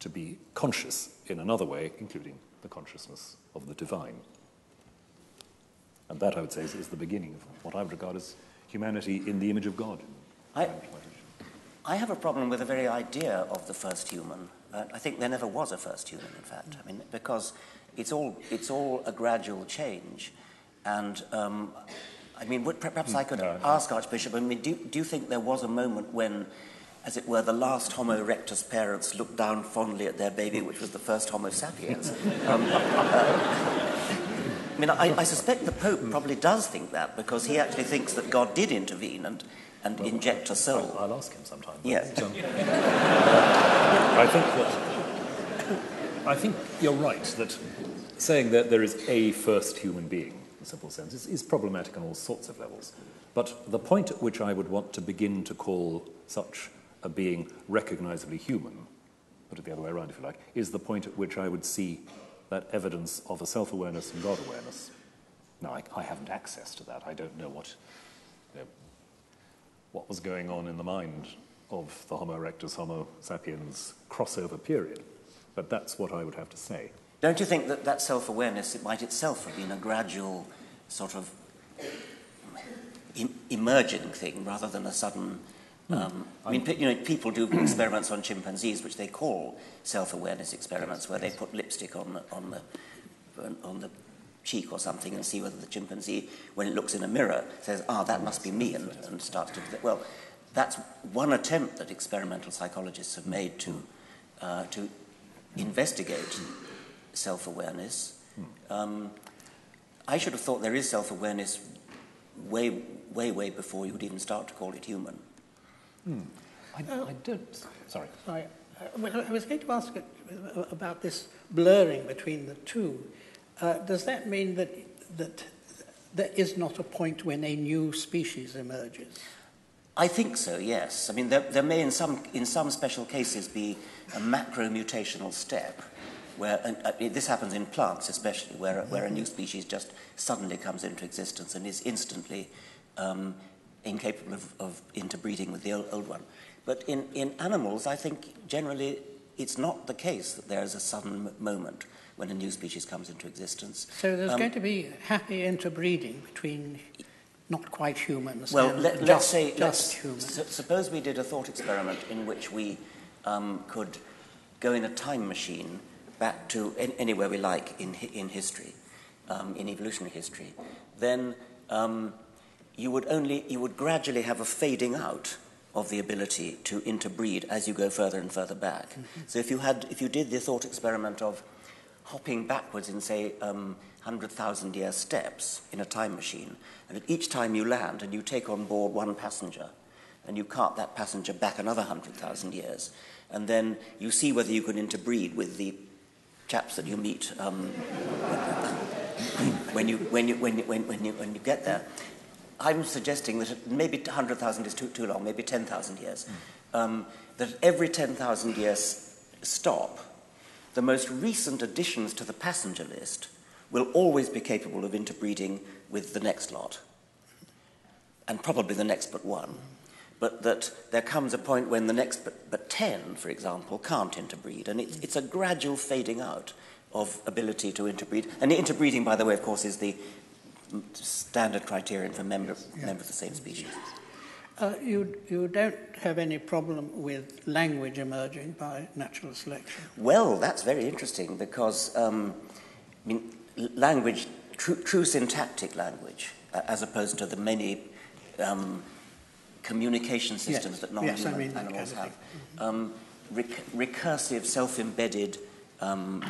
to be conscious in another way, including the consciousness of the divine. And that, I would say, is, is the beginning of what I would regard as humanity in the image of God. I, I have a problem with the very idea of the first human. Uh, I think there never was a first human, in fact. I mean, because it's all, it's all a gradual change. And um, I mean, would, perhaps I could No, no. ask Archbishop, I mean, do, do you think there was a moment when, as it were, the last Homo erectus parents looked down fondly at their baby, which was the first Homo sapiens? um, uh, I mean, I, I suspect the Pope probably does think that because he actually thinks that God did intervene and, and inject a soul. I'll, ask him sometime. but, Yes. um, I think that I think you're right that saying that there is a first human being, in a simple sense, is, is problematic on all sorts of levels. But the point at which I would want to begin to call such a being recognizably human, put it the other way around if you like, is the point at which I would see that evidence of a self awareness and God awareness. Now, I, I haven't access to that. I don't know what what was going on in the mind of the Homo erectus, Homo sapiens crossover period. But that's what I would have to say. Don't you think that that self-awareness it might itself have been a gradual sort of em- emerging thing rather than a sudden? Um, I mean, you know, people do experiments on chimpanzees, which they call self-awareness experiments, where they put lipstick on the, on the on the cheek or something and see whether the chimpanzee, when it looks in a mirror, says, "Ah, that must be me," and, and starts to. Well, that's one attempt that experimental psychologists have made to uh, to investigate self-awareness. Um, I should have thought there is self-awareness way, way, way before you would even start to call it human. I, I don't. Sorry. Sorry. Uh, I was going to ask uh, about this blurring between the two. Uh, does that mean that, that there is not a point when a new species emerges? I think so, yes. I mean, there, there may in some, in some special cases be a macro-mutational step where, and, uh, this happens in plants especially, where, where a new species just suddenly comes into existence and is instantly um, incapable of, of interbreeding with the old, old one. But in, in animals, I think generally it's not the case that there is a sudden m- moment when a new species comes into existence. So there's Um, going to be happy interbreeding between not quite humans Well, and let, just, let's say, just let's, humans. su- suppose we did a thought experiment in which we um, could go in a time machine back to an- anywhere we like in, in history, um, in evolutionary history. Then um, you would only, you would gradually have a fading out of the ability to interbreed as you go further and further back. So if you had, if you did the thought experiment of hopping backwards in, say, um, 100,000 year steps in a time machine, and at each time you land and you take on board one passenger, and you cart that passenger back another 100,000 years, and then you see whether you can interbreed with the chaps that you meet um, when, you, when, you, when, you, when, when, you, when you get there. I'm suggesting that maybe 100,000 is too, too long, maybe 10,000 years. Um, that every 10,000 years stop, the most recent additions to the passenger list will always be capable of interbreeding with the next lot, and probably the next but one. But that there comes a point when the next but, but 10, for example, can't interbreed, and it's, it's a gradual fading out of ability to interbreed. And interbreeding, by the way, of course, is the standard criterion for member, member of the same species. Uh, you, you don't have any problem with language emerging by natural selection? Well, that's very interesting because, um, I mean, language, true, true syntactic language, uh, as opposed to the many um, communication systems yes. that non-human yes, I mean animals have. Mm-hmm. Um, rec- recursive, self-embedded um,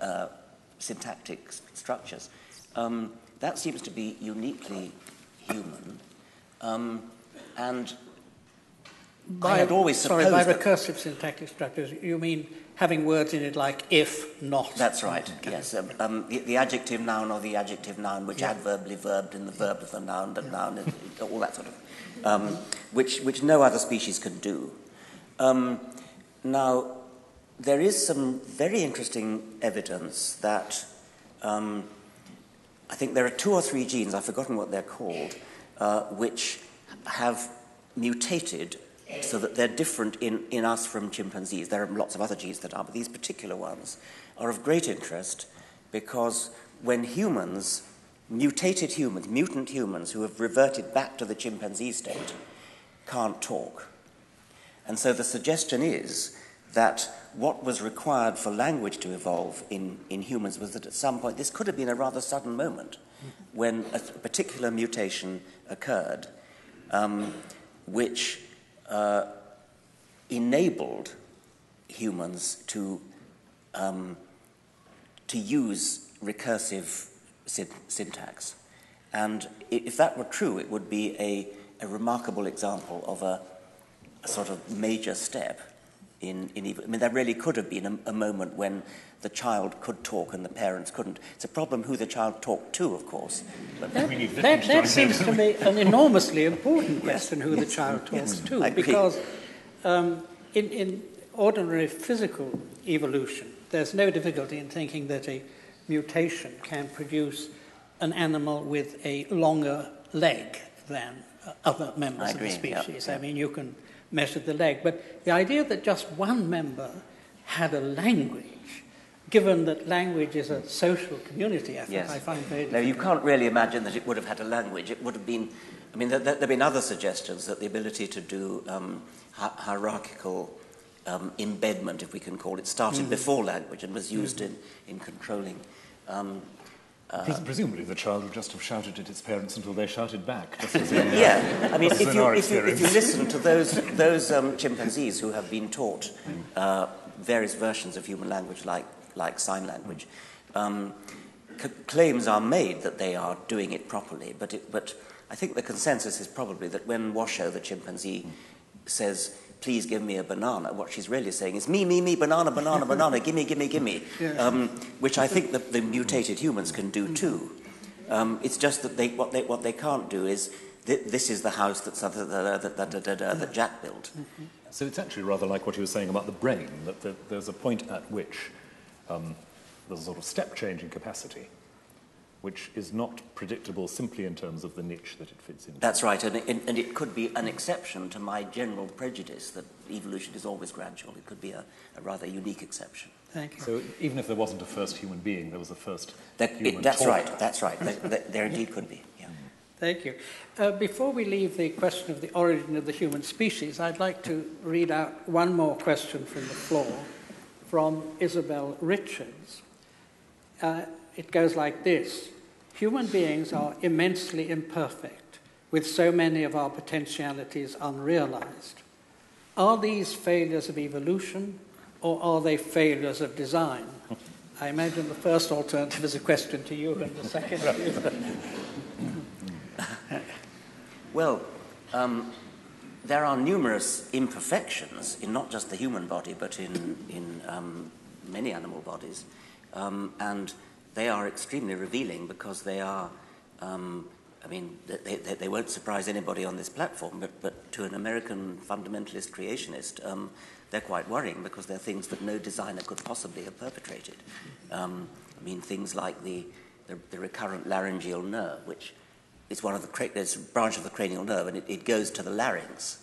uh, syntactic structures. That seems to be uniquely human. Um, and by, I had always sorry, supposed by that- recursive syntactic structures, you mean having words in it like if, not? That's right, yes. Um, um, the, the adjective noun or the adjective noun, which Yeah. adverbly verbed in the verb of the noun, the noun, and all that sort of, um, which, which no other species can do. Um, now, there is some very interesting evidence that um, I think there are two or three genes, I've forgotten what they're called, uh, which have mutated so that they're different in, in us from chimpanzees. There are lots of other genes that are, but these particular ones are of great interest because when humans, mutated humans, mutant humans who have reverted back to the chimpanzee state, can't talk. And so the suggestion is that what was required for language to evolve in, in humans was that at some point, this could have been a rather sudden moment when a particular mutation occurred, um, which uh, enabled humans to, um, to use recursive syn- syntax. And if that were true, it would be a, a remarkable example of a, a sort of major step in, in ev- I mean, there really could have been a, a moment when the child could talk and the parents couldn't. It's a problem who the child talked to, of course. But That, that, that seems to me an enormously important question who the child talks to, because um, in, in ordinary physical evolution, there's no difficulty in thinking that a mutation can produce an animal with a longer leg than uh, other members I of the agree, yeah, species. yeah. I mean, you can measure the leg, but the idea that just one member had a language, given that language is a social community effort, Yes. I find very No, you can't really imagine that it would have had a language. It would have been, I mean, there, there have been other suggestions that the ability to do um, hi- hierarchical um, embedment, if we can call it, started before language and was used in, in controlling. Um, Pres- Presumably, the child would just have shouted at its parents until they shouted back. In, uh, yeah, I mean, if you, if, you, if you listen to those, those um, chimpanzees who have been taught uh, various versions of human language, like, like sign language, um, c- claims are made that they are doing it properly, but, it, but I think the consensus is probably that when Washoe, the chimpanzee, says, please give me a banana, what she's really saying is, me, me, me, banana, banana, banana, gimme, gimme, gimme, yeah. um, which I think that the mm. mutated humans can do mm. too. Um, it's just that they, what, they, what they can't do is, th this is the house that, that, that, that, that, that, that Jack built. Mm -hmm. So it's actually rather like what you were saying about the brain, that the, there's a point at which um, there's a sort of step change in capacity which is not predictable simply in terms of the niche that it fits into. That's right, and it, and it could be an exception to my general prejudice that evolution is always gradual. It could be a, a rather unique exception. Thank you. So even if there wasn't a first human being, there was a first That, human it, that's talker. right, that's right. There, there, there indeed could be. Yeah. Thank you. Uh, before we leave the question of the origin of the human species, I'd like to read out one more question from the floor from Isabel Richards. Uh, it goes like this Human beings are immensely imperfect, with so many of our potentialities unrealized. Are these failures of evolution, or are they failures of design? I imagine the first alternative is a question to you, and the second to you. Well, um, there are numerous imperfections in not just the human body, but in, in um, many animal bodies. Um, and they are extremely revealing because they are, um, I mean, they, they, they won't surprise anybody on this platform, but, but to an American fundamentalist creationist, um, they're quite worrying because they're things that no designer could possibly have perpetrated. Um, I mean, things like the, the, the recurrent laryngeal nerve, which is one of the there's a branch of the cranial nerve and it, it goes to the larynx.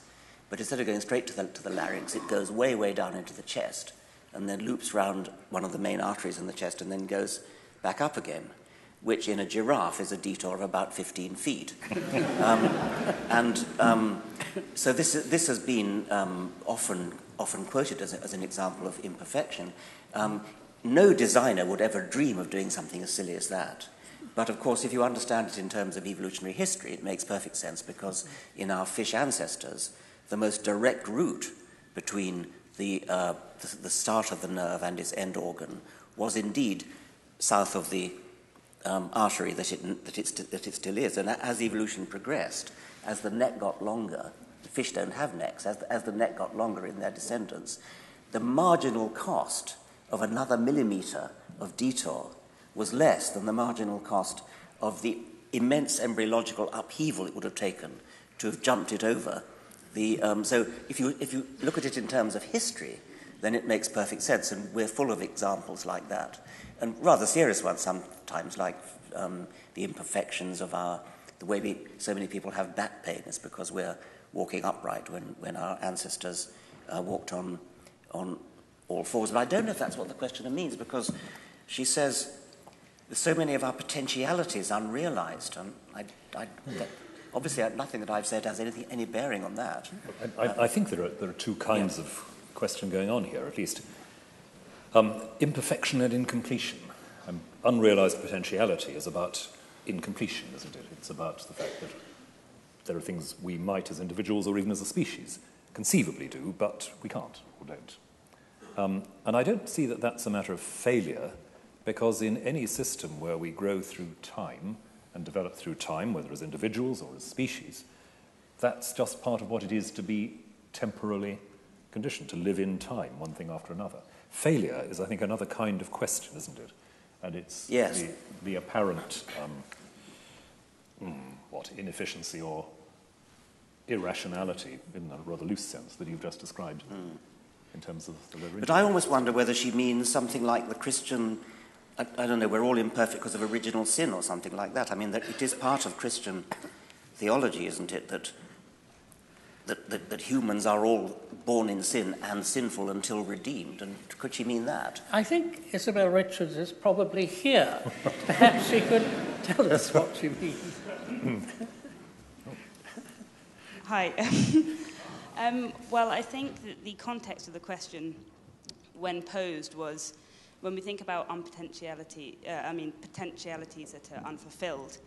But instead of going straight to the, to the larynx, it goes way, way down into the chest and then loops round one of the main arteries in the chest and then goes back up again. which in a giraffe is a detour of about 15 feet. um, and um, so this, this has been um, often, often quoted as, a, as, an example of imperfection. Um, no designer would ever dream of doing something as silly as that. But of course, if you understand it in terms of evolutionary history, it makes perfect sense because in our fish ancestors, the most direct route between the, uh, the, the, start of the nerve and its end organ was indeed south of the um, artery that, it, that, it's, that it still is. And as evolution progressed, as the neck got longer, fish don't have necks, as, as the neck got longer in their descendants, the marginal cost of another millimeter of detour was less than the marginal cost of the immense embryological upheaval it would have taken to have jumped it over. The, um, so if you, if you look at it in terms of history, then it makes perfect sense, and we're full of examples like that. And rather serious ones sometimes, like um, the imperfections of our, the way we, so many people have back pain is because we're walking upright when, when our ancestors uh, walked on, on all fours. But I don't know if that's what the questioner means, because she says there's so many of our potentialities unrealized. And I, I, that, obviously, nothing that I've said has anything, any bearing on that. I, I, I think there are, there are two kinds yeah. of question going on here, at least. Um, imperfection and incompletion. Um, unrealized potentiality is about incompletion, isn't it? It's about the fact that there are things we might, as individuals or even as a species, conceivably do, but we can't or don't. Um, and I don't see that that's a matter of failure because in any system where we grow through time and develop through time, whether as individuals or as species, that's just part of what it is to be temporally conditioned, to live in time, one thing after another. Failure is, I think, another kind of question, isn't it? And it's yes. the, the apparent, um, mm, what, inefficiency or irrationality, in a rather loose sense, that you've just described mm. in terms of the But I almost wonder whether she means something like the Christian I, I, don't know, we're all imperfect because of original sin or something like that. I mean, that it is part of Christian theology, isn't it, that, that, that, that, humans are all born in sin and sinful until redeemed. And could she mean that? I think Isabel Richards is probably here. Perhaps she could tell us what she means. Hi. um, well, I think that the context of the question when posed was when we think about unpotentiality, uh, I mean, potentialities that are unfulfilled,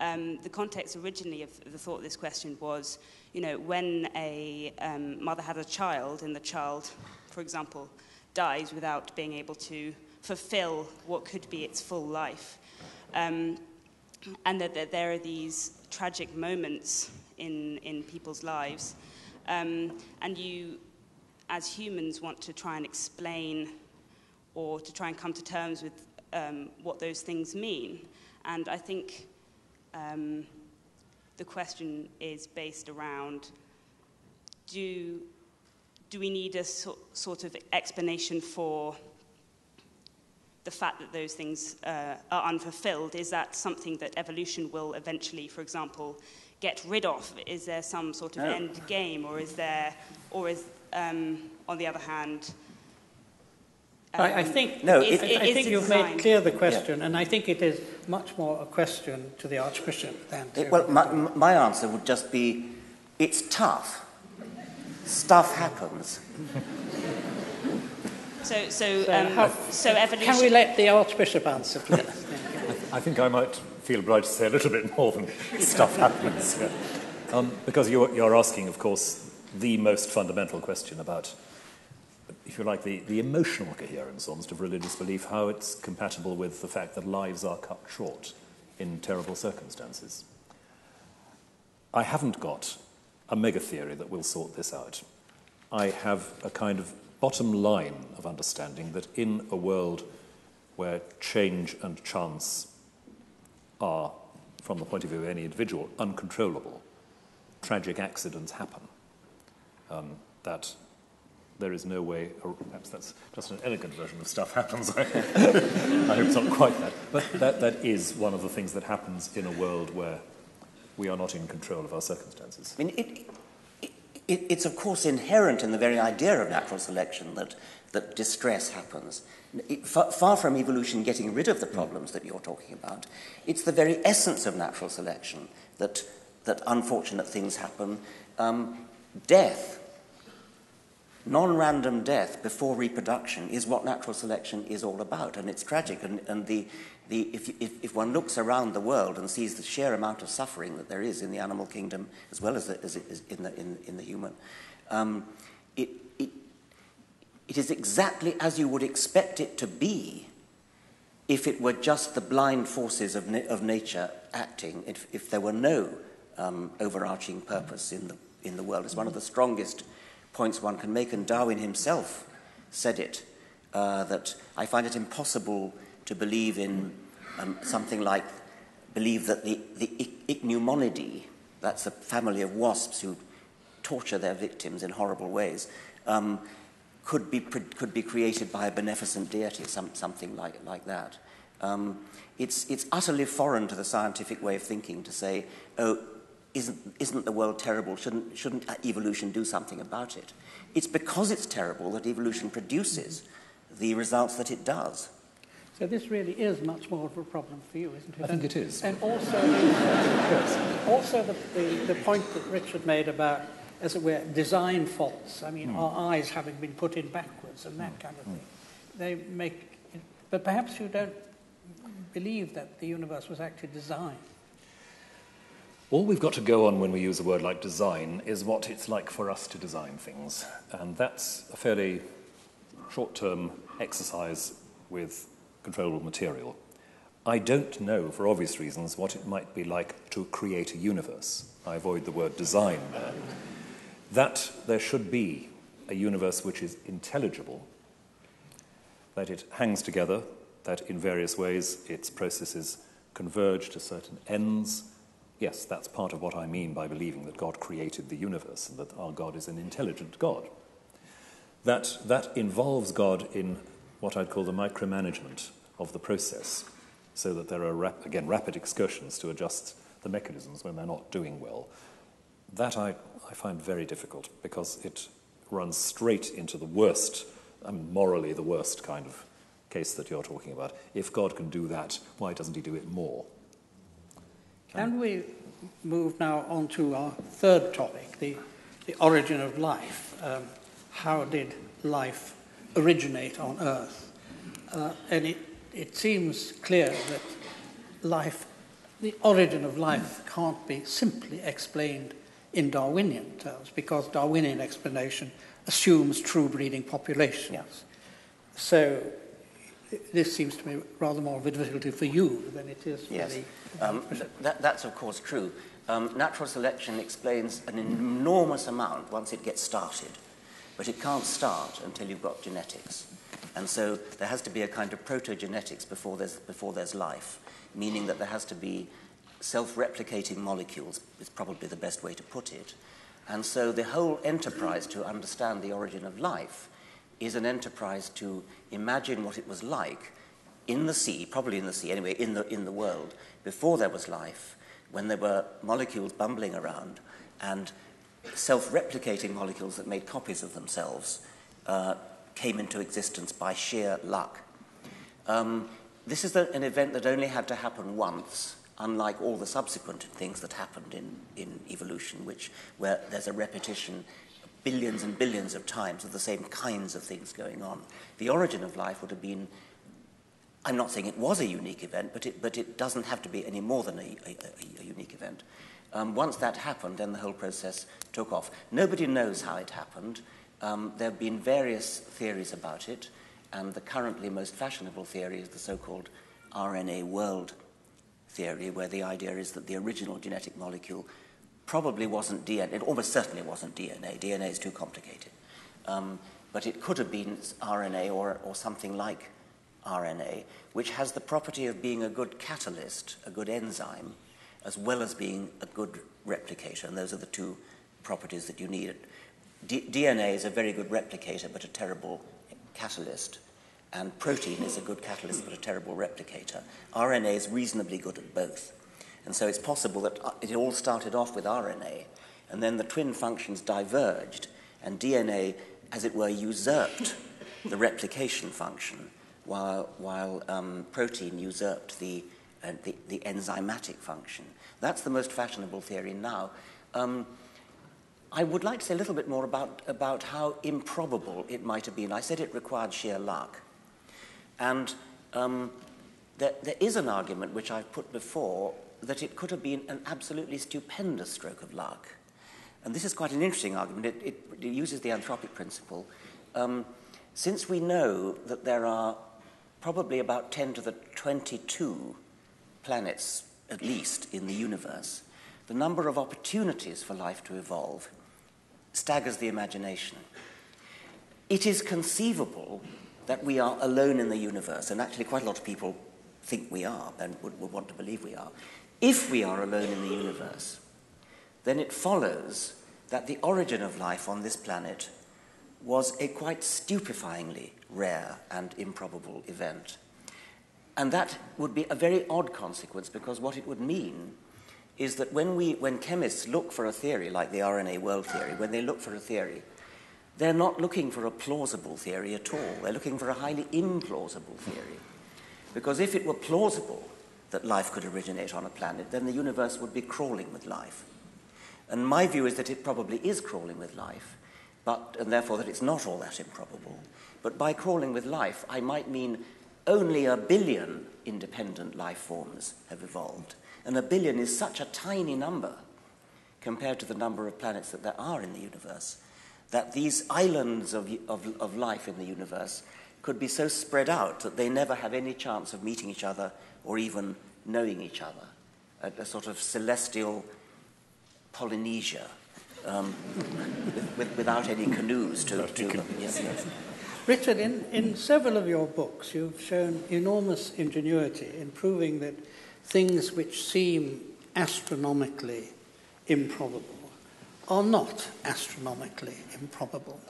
um, the context originally of the thought of this question was, you know, when a um, mother has a child and the child, for example, dies without being able to fulfill what could be its full life. Um, and that, that, there are these tragic moments in, in people's lives. Um, and you, as humans, want to try and explain or to try and come to terms with um, what those things mean. And I think um, the question is based around do, do we need a so, sort of explanation for the fact that those things uh, are unfulfilled? Is that something that evolution will eventually, for example, get rid of? Is there some sort of no. end game, or is there, or is, um, on the other hand, I, I, think, no, it, I, I think you've made clear the question, yeah. and I think it is much more a question to the Archbishop than to. It, well, my, my answer would just be it's tough. Stuff happens. So, so, so, um, how, so evolution. Can we let the Archbishop answer, please? I think I might feel obliged to say a little bit more than stuff happens. Yeah. Um, because you're, you're asking, of course, the most fundamental question about if you like, the, the emotional coherence almost of religious belief, how it's compatible with the fact that lives are cut short in terrible circumstances. I haven't got a mega theory that will sort this out. I have a kind of bottom line of understanding that in a world where change and chance are, from the point of view of any individual, uncontrollable, tragic accidents happen. Um, that there is no way, or perhaps that's just an elegant version of stuff happens. I hope it's not quite that. But that, that is one of the things that happens in a world where we are not in control of our circumstances. I mean, it, it, it's of course inherent in the very idea of natural selection that that distress happens. It, far, far from evolution getting rid of the problems that you're talking about, it's the very essence of natural selection that, that unfortunate things happen. Um, death, non random death before reproduction, is what natural selection is all about, and it's tragic. And, and the, the, if, if, if one looks around the world and sees the sheer amount of suffering that there is in the animal kingdom as well as, the, as, as in, the, in, in the human, um, it, it, it is exactly as you would expect it to be if it were just the blind forces of, na- of nature acting, if, if there were no um, overarching purpose in the, in the world. It's one of the strongest points one can make, and Darwin himself said it uh, that I find it impossible to believe in um, something like believe that the, the ichneumonidae, that's a family of wasps who torture their victims in horrible ways, um, could, be, could be created by a beneficent deity, some, something like, like that. Um, it's, it's utterly foreign to the scientific way of thinking to say, oh, isn't, isn't the world terrible? Shouldn't, shouldn't evolution do something about it? It's because it's terrible that evolution produces the results that it does. So this really is much more of a problem for you, isn't it? I think it is. And also, the, also the, the, the point that Richard made about, as it were, design faults. I mean, mm. our eyes having been put in backwards and that hmm. kind of thing. Mm. They make, but perhaps you don't believe that the universe was actually designed. All we've got to go on when we use a word like design is what it's like for us to design things. And that's a fairly short term exercise with controllable material. I don't know, for obvious reasons, what it might be like to create a universe. I avoid the word design there. That there should be a universe which is intelligible, that it hangs together, that in various ways its processes converge to certain ends. Yes, that's part of what I mean by believing that God created the universe and that our God is an intelligent God. That, that involves God in what I'd call the micromanagement of the process, so that there are, rap- again, rapid excursions to adjust the mechanisms when they're not doing well. That I, I find very difficult because it runs straight into the worst, I mean, morally the worst kind of case that you're talking about. If God can do that, why doesn't he do it more? Can we move now on to our third topic, the, the origin of life? Um, how did life originate on Earth. Uh, and it, it seems clear that life, the origin of life, can't be simply explained in Darwinian terms because Darwinian explanation assumes true breeding populations. Yes. So this seems to me rather more of a difficulty for you than it is for yes. the... Um, that, that's of course true. Um, natural selection explains an enormous amount once it gets started, but it can't start until you've got genetics. And so there has to be a kind of protogenetics before there's, before there's life, meaning that there has to be self-replicating molecules is probably the best way to put it. And so the whole enterprise to understand the origin of life is an enterprise to imagine what it was like in the sea, probably in the sea anyway, in the, in the world, before there was life, when there were molecules bumbling around and self replicating molecules that made copies of themselves uh, came into existence by sheer luck. Um, this is the, an event that only had to happen once, unlike all the subsequent things that happened in, in evolution, which, where there's a repetition billions and billions of times of the same kinds of things going on. The origin of life would have been I'm not saying it was a unique event, but it, but it doesn't have to be any more than a, a, a unique event. Um, once that happened, then the whole process took off. Nobody knows how it happened. Um, there have been various theories about it, and the currently most fashionable theory is the so called RNA world theory, where the idea is that the original genetic molecule probably wasn't DNA. It almost certainly wasn't DNA. DNA is too complicated. Um, but it could have been RNA or, or something like RNA, which has the property of being a good catalyst, a good enzyme, as well as being a good replicator. And those are the two properties that you need. D- DNA is a very good replicator, but a terrible catalyst. And protein is a good catalyst, but a terrible replicator. RNA is reasonably good at both. And so it's possible that uh, it all started off with RNA, and then the twin functions diverged, and DNA, as it were, usurped the replication function, while, while um, protein usurped the, uh, the, the, enzymatic function. That's the most fashionable theory now. Um, I would like to say a little bit more about, about how improbable it might have been. I said it required sheer luck. And um, there, there is an argument which I've put before that it could have been an absolutely stupendous stroke of luck. And this is quite an interesting argument. It, it, it uses the anthropic principle. Um, since we know that there are probably about 10 to the 22 planets, at least, in the universe, the number of opportunities for life to evolve staggers the imagination. It is conceivable that we are alone in the universe, and actually, quite a lot of people think we are and would, would want to believe we are. If we are alone in the universe, then it follows that the origin of life on this planet was a quite stupefyingly rare and improbable event. And that would be a very odd consequence because what it would mean is that when, we, when chemists look for a theory like the RNA world theory, when they look for a theory, they're not looking for a plausible theory at all. They're looking for a highly implausible theory. Because if it were plausible that life could originate on a planet, then the universe would be crawling with life. And my view is that it probably is crawling with life, but, and therefore that it's not all that improbable. But by crawling with life, I might mean only a billion independent life forms have evolved. And a billion is such a tiny number compared to the number of planets that there are in the universe that these islands of, of, of life in the universe could be so spread out that they never have any chance of meeting each other or even knowing each other. A, a sort of celestial Polynesia um, with, with, without any canoes to, to them. Yes, yes. Richard, in, in several of your books, you've shown enormous ingenuity in proving that things which seem astronomically improbable are not astronomically improbable.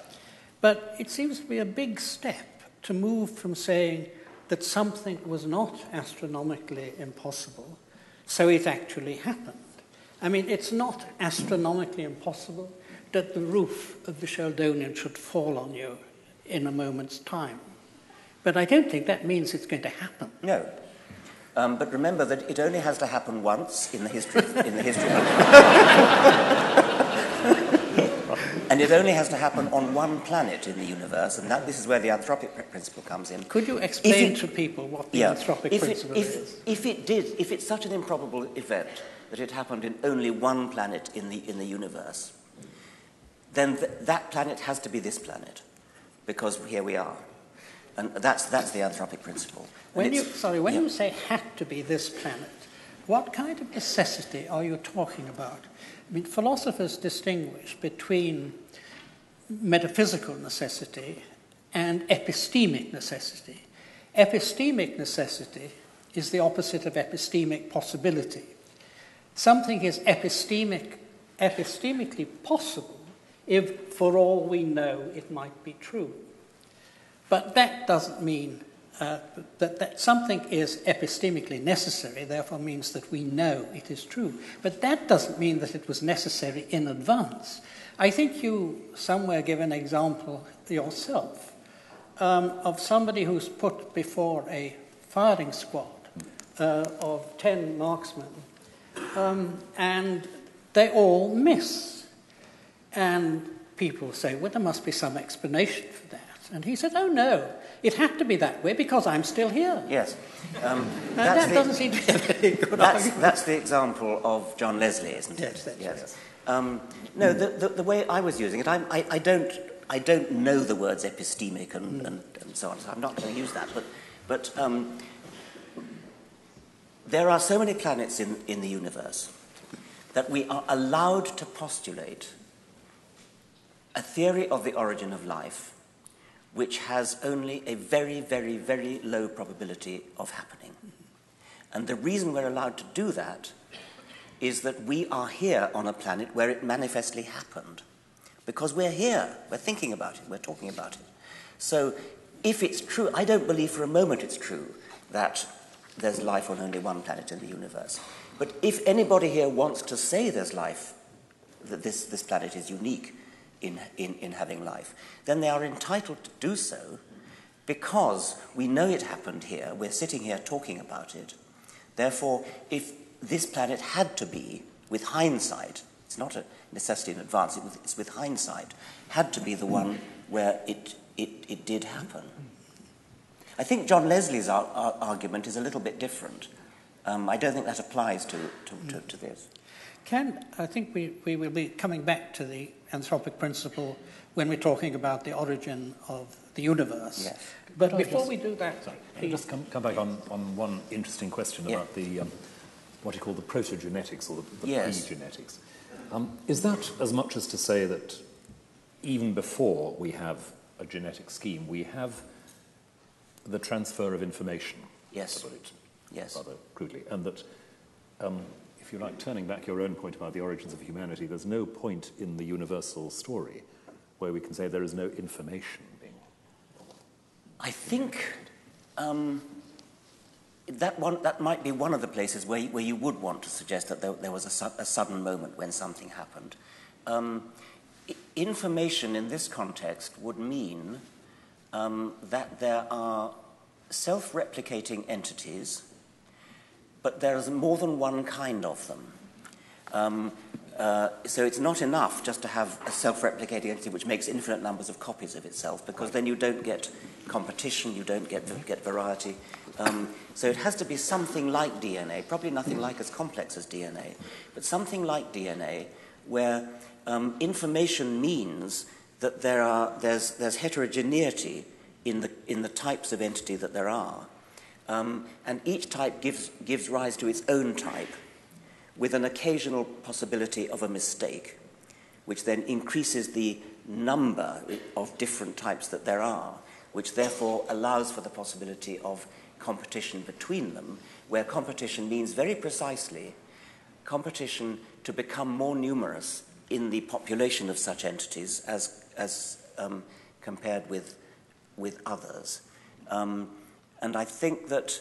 But it seems to be a big step to move from saying that something was not astronomically impossible, so it actually happened. I mean, it's not astronomically impossible that the roof of the Sheldonian should fall on you in a moment's time. But I don't think that means it's going to happen. No, um, but remember that it only has to happen once in the history of, in the history of And it only has to happen on one planet in the universe, and that, this is where the anthropic principle comes in. Could you explain it, to people what the yeah, anthropic if principle it, if, is? If it did, if it's such an improbable event that it happened in only one planet in the, in the universe, then th- that planet has to be this planet, because here we are. And that's, that's the anthropic principle. When you, sorry, when yeah. you say had to be this planet, what kind of necessity are you talking about? I mean, philosophers distinguish between metaphysical necessity and epistemic necessity. Epistemic necessity is the opposite of epistemic possibility. Something is epistemic, epistemically possible if, for all we know, it might be true. But that doesn't mean uh, that, that something is epistemically necessary, therefore means that we know it is true. But that doesn't mean that it was necessary in advance. I think you somewhere give an example yourself um, of somebody who's put before a firing squad uh, of 10 marksmen, um, and they all miss. And people say, well, there must be some explanation for that. And he said, oh, no, it had to be that way because I'm still here. Yes. Um, that the, doesn't seem to be a very good that's, that's, the example of John Leslie, isn't it? yes, it? yes. Um, no, the, the, the, way I was using it, I, I, I, don't, I don't know the words epistemic and, mm. and, and, so on, so I'm not going to use that. But, but um, there are so many planets in, in the universe that we are allowed to postulate a theory of the origin of life which has only a very, very, very low probability of happening. And the reason we're allowed to do that is that we are here on a planet where it manifestly happened. Because we're here, we're thinking about it, we're talking about it. So if it's true, I don't believe for a moment it's true that there's life on only one planet in the universe. But if anybody here wants to say there's life, that this, this planet is unique, in, in, in having life, then they are entitled to do so because we know it happened here, we're sitting here talking about it. Therefore, if this planet had to be, with hindsight, it's not a necessity in advance, it's with hindsight, had to be the one where it, it, it did happen. I think John Leslie's ar- ar- argument is a little bit different. Um, I don't think that applies to, to, to, to this. Ken, I think we, we will be coming back to the anthropic principle when we're talking about the origin of the universe. Yes. But Could before just- we do that, Sorry, can I just come, come back on, on one interesting question Yeah. about the, um, what you call the protogenetics or the, the Yes. pre-genetics. Um, is that as much as to say that even before we have a genetic scheme, we have the transfer of information? Yes. Put it Yes. rather crudely. And that, um, if you like, turning back your own point about the origins of humanity, there's no point in the universal story where we can say there is no information being I think um, that, one, that might be one of the places where, you- where you would want to suggest that there, there was a, su- a sudden moment when something happened. Um, information in this context would mean um, that there are self replicating entities, but there is more than one kind of them. Um, uh, so it's not enough just to have a self-replicating entity which makes infinite numbers of copies of itself, because then you don't get competition, you don't get, get variety. Um, so it has to be something like DNA, probably nothing like as complex as DNA, but something like DNA where um, information means that there are, there's, there's heterogeneity in the, in the types of entity that there are. Um, and each type gives, gives rise to its own type with an occasional possibility of a mistake, which then increases the number of different types that there are, which therefore allows for the possibility of competition between them, where competition means very precisely competition to become more numerous in the population of such entities as, as um, compared with, with others. Um, and I think that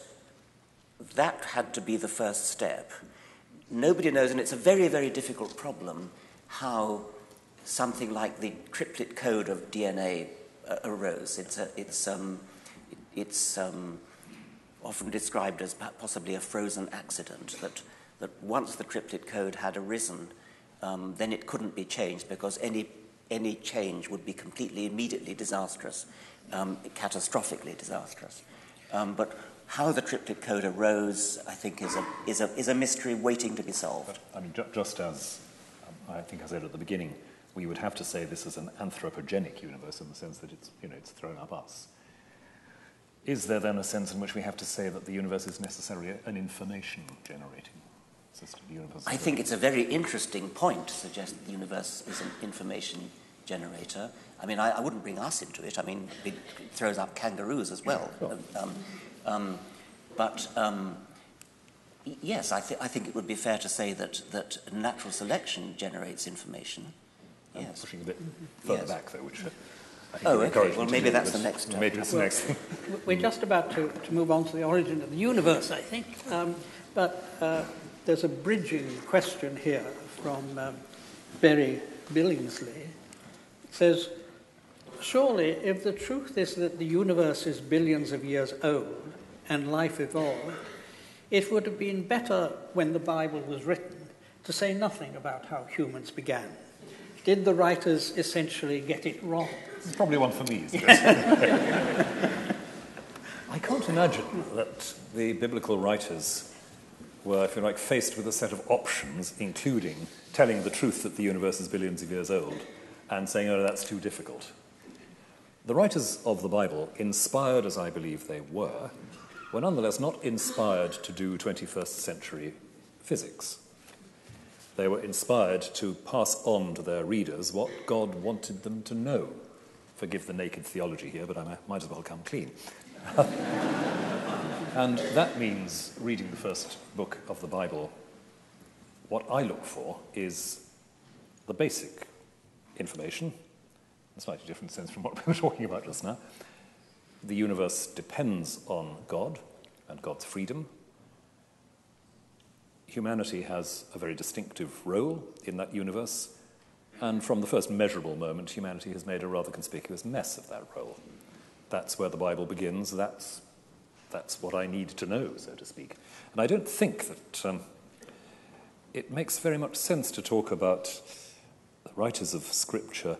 that had to be the first step. Nobody knows, and it's a very, very difficult problem, how something like the triplet code of DNA uh, arose. It's, a, it's, um, it's um, often described as possibly a frozen accident, that, that once the triplet code had arisen, um, then it couldn't be changed because any, any change would be completely, immediately disastrous, um, catastrophically disastrous. Um, but how the triplet code arose, I think, is a, is a, is a mystery waiting to be solved. I mean, ju- just as um, I think I said at the beginning, we would have to say this is an anthropogenic universe in the sense that it's, you know, it's thrown up us. Is there then a sense in which we have to say that the universe is necessarily an information generating system? The universe I think it's a very interesting point to suggest that the universe is an information generator. I mean, I, I wouldn't bring us into it. I mean, it throws up kangaroos as well. Um, um, but um, yes, I, th- I think it would be fair to say that, that natural selection generates information. I'm Yes. pushing a bit further Yes. back, though, which uh, Oh, you're okay. encouraged Well, maybe that's the next step. Maybe that's the next thing. we're just about to, to move on to the origin of the universe, I think. Um, but uh, there's a bridging question here from um, Berry Billingsley. It says, Surely, if the truth is that the universe is billions of years old and life evolved, it would have been better when the Bible was written to say nothing about how humans began. Did the writers essentially get it wrong? It's probably one for me. I can't imagine that the biblical writers were, if you like, faced with a set of options, including telling the truth that the universe is billions of years old and saying, oh, that's too difficult. The writers of the Bible, inspired as I believe they were, were nonetheless not inspired to do 21st century physics. They were inspired to pass on to their readers what God wanted them to know. Forgive the naked theology here, but I might as well come clean. and that means reading the first book of the Bible. What I look for is the basic information, in a slightly different sense from what we were talking about just now. The universe depends on God and God's freedom. Humanity has a very distinctive role in that universe, and from the first measurable moment, humanity has made a rather conspicuous mess of that role. that's where the Bible begins, that's, that's what I need to know, so to speak. And I don't think that um, it makes very much sense to talk about the writers of Scripture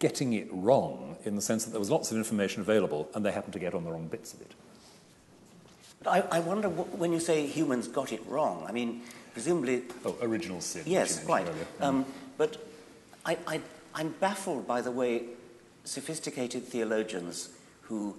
getting it wrong in the sense that there was lots of information available and they happened to get on the wrong bits of it. But I, I wonder wh- when you say humans got it wrong. I mean, presumably. Oh, original sin. Yes, right. Um, but I, I, I'm baffled by the way sophisticated theologians who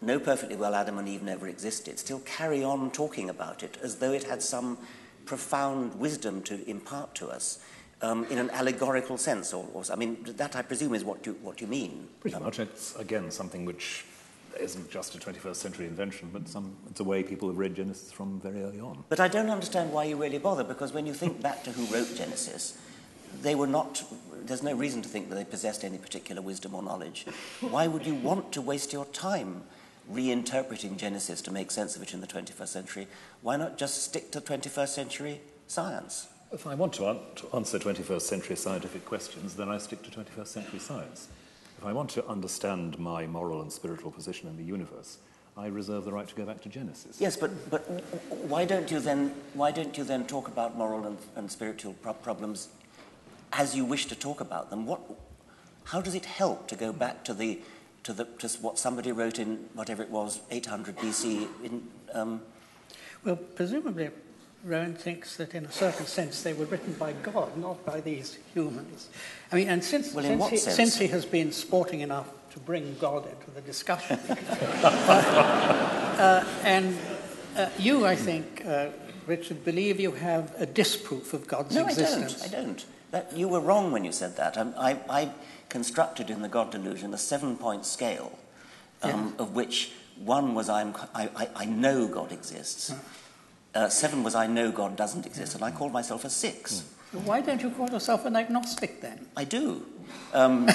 know perfectly well Adam and Eve never existed still carry on talking about it as though it had some profound wisdom to impart to us. Um, in an allegorical sense, or, or, I mean, that I presume is what you, what you mean. Pretty um, much. It's, again, something which isn't just a 21st century invention, but some, it's a way people have read Genesis from very early on. But I don't understand why you really bother, because when you think back to who wrote Genesis, they were not, there's no reason to think that they possessed any particular wisdom or knowledge. Why would you want to waste your time reinterpreting Genesis to make sense of it in the 21st century? Why not just stick to 21st century science? If I want to, to answer 21st century scientific questions, then I stick to 21st century science. If I want to understand my moral and spiritual position in the universe, I reserve the right to go back to Genesis. Yes, but, but why, don't you then, why don't you then talk about moral and, and spiritual pro- problems as you wish to talk about them? What, how does it help to go back to, the, to, the, to what somebody wrote in whatever it was, 800 BC? In, um... Well, presumably Rowan thinks that in a certain sense they were written by God, not by these humans. I mean, and since, well, since, he, since he, has been sporting enough to bring God into the discussion, uh, and uh, you, I think, uh, Richard, believe you have a disproof of God's no, existence. I don't. I don't. That, you were wrong when you said that. I, I, I constructed in the God delusion a seven-point scale, um, yeah. of which one was I'm, I, I, know God exists. Uh, seven was I know God doesn't exist, and I called myself a six. Why don't you call yourself an agnostic then? I do. Um,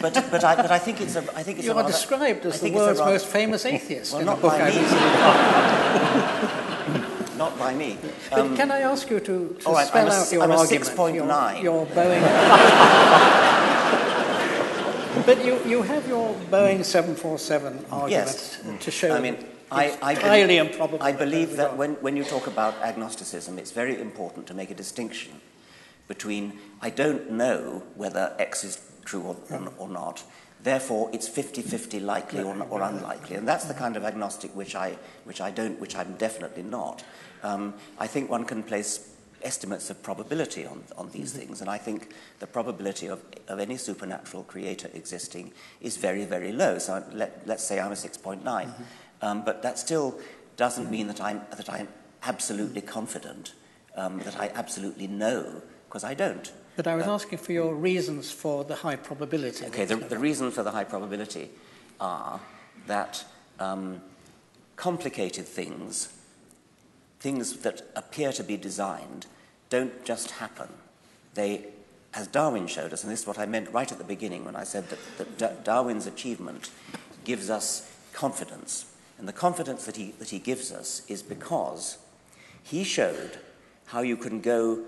but, but, I, but I think it's a. I think it's you are rather, described as the world's rather, most famous atheist. well, not by I me. not by me. But can I ask you to, to right, spell a, out your I'm argument? A 6.9. Your, your Boeing. but you, you have your Boeing 747 argument yes. to show. I mean, I, I, highly believe, improbable. I believe that when, when you talk about agnosticism, it's very important to make a distinction between I don't know whether X is true or, or, or not, therefore it's 50-50 likely or, or, unlikely. And that's the kind of agnostic which I, which I don't, which I'm definitely not. Um, I think one can place estimates of probability on, on these mm-hmm. things, and I think the probability of, of any supernatural creator existing is very, very low. So let, let's say I'm a 6.9. Mm-hmm. Um, but that still doesn't mean that I'm, that I'm absolutely confident, um, that I absolutely know, because I don't. But I was uh, asking for your reasons for the high probability. Okay, the, the reasons for the high probability are that um, complicated things, things that appear to be designed, don't just happen. They, as Darwin showed us, and this is what I meant right at the beginning when I said that, that Darwin's achievement gives us confidence and the confidence that he, that he gives us is because he showed how you can go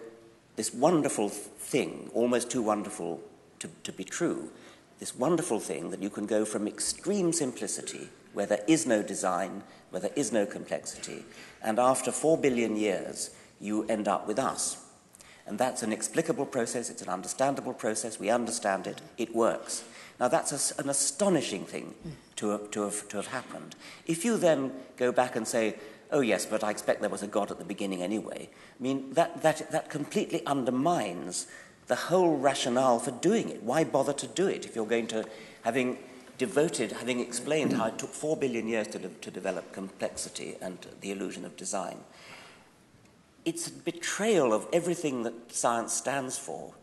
this wonderful thing, almost too wonderful to, to be true, this wonderful thing that you can go from extreme simplicity, where there is no design, where there is no complexity, and after four billion years, you end up with us. And that's an explicable process, it's an understandable process, we understand it, it works. Now, that's a, an astonishing thing to have, to, have, to have happened. If you then go back and say, oh, yes, but I expect there was a God at the beginning anyway, I mean, that, that, that completely undermines the whole rationale for doing it. Why bother to do it if you're going to, having devoted, having explained how it took four billion years to, de- to develop complexity and the illusion of design? It's a betrayal of everything that science stands for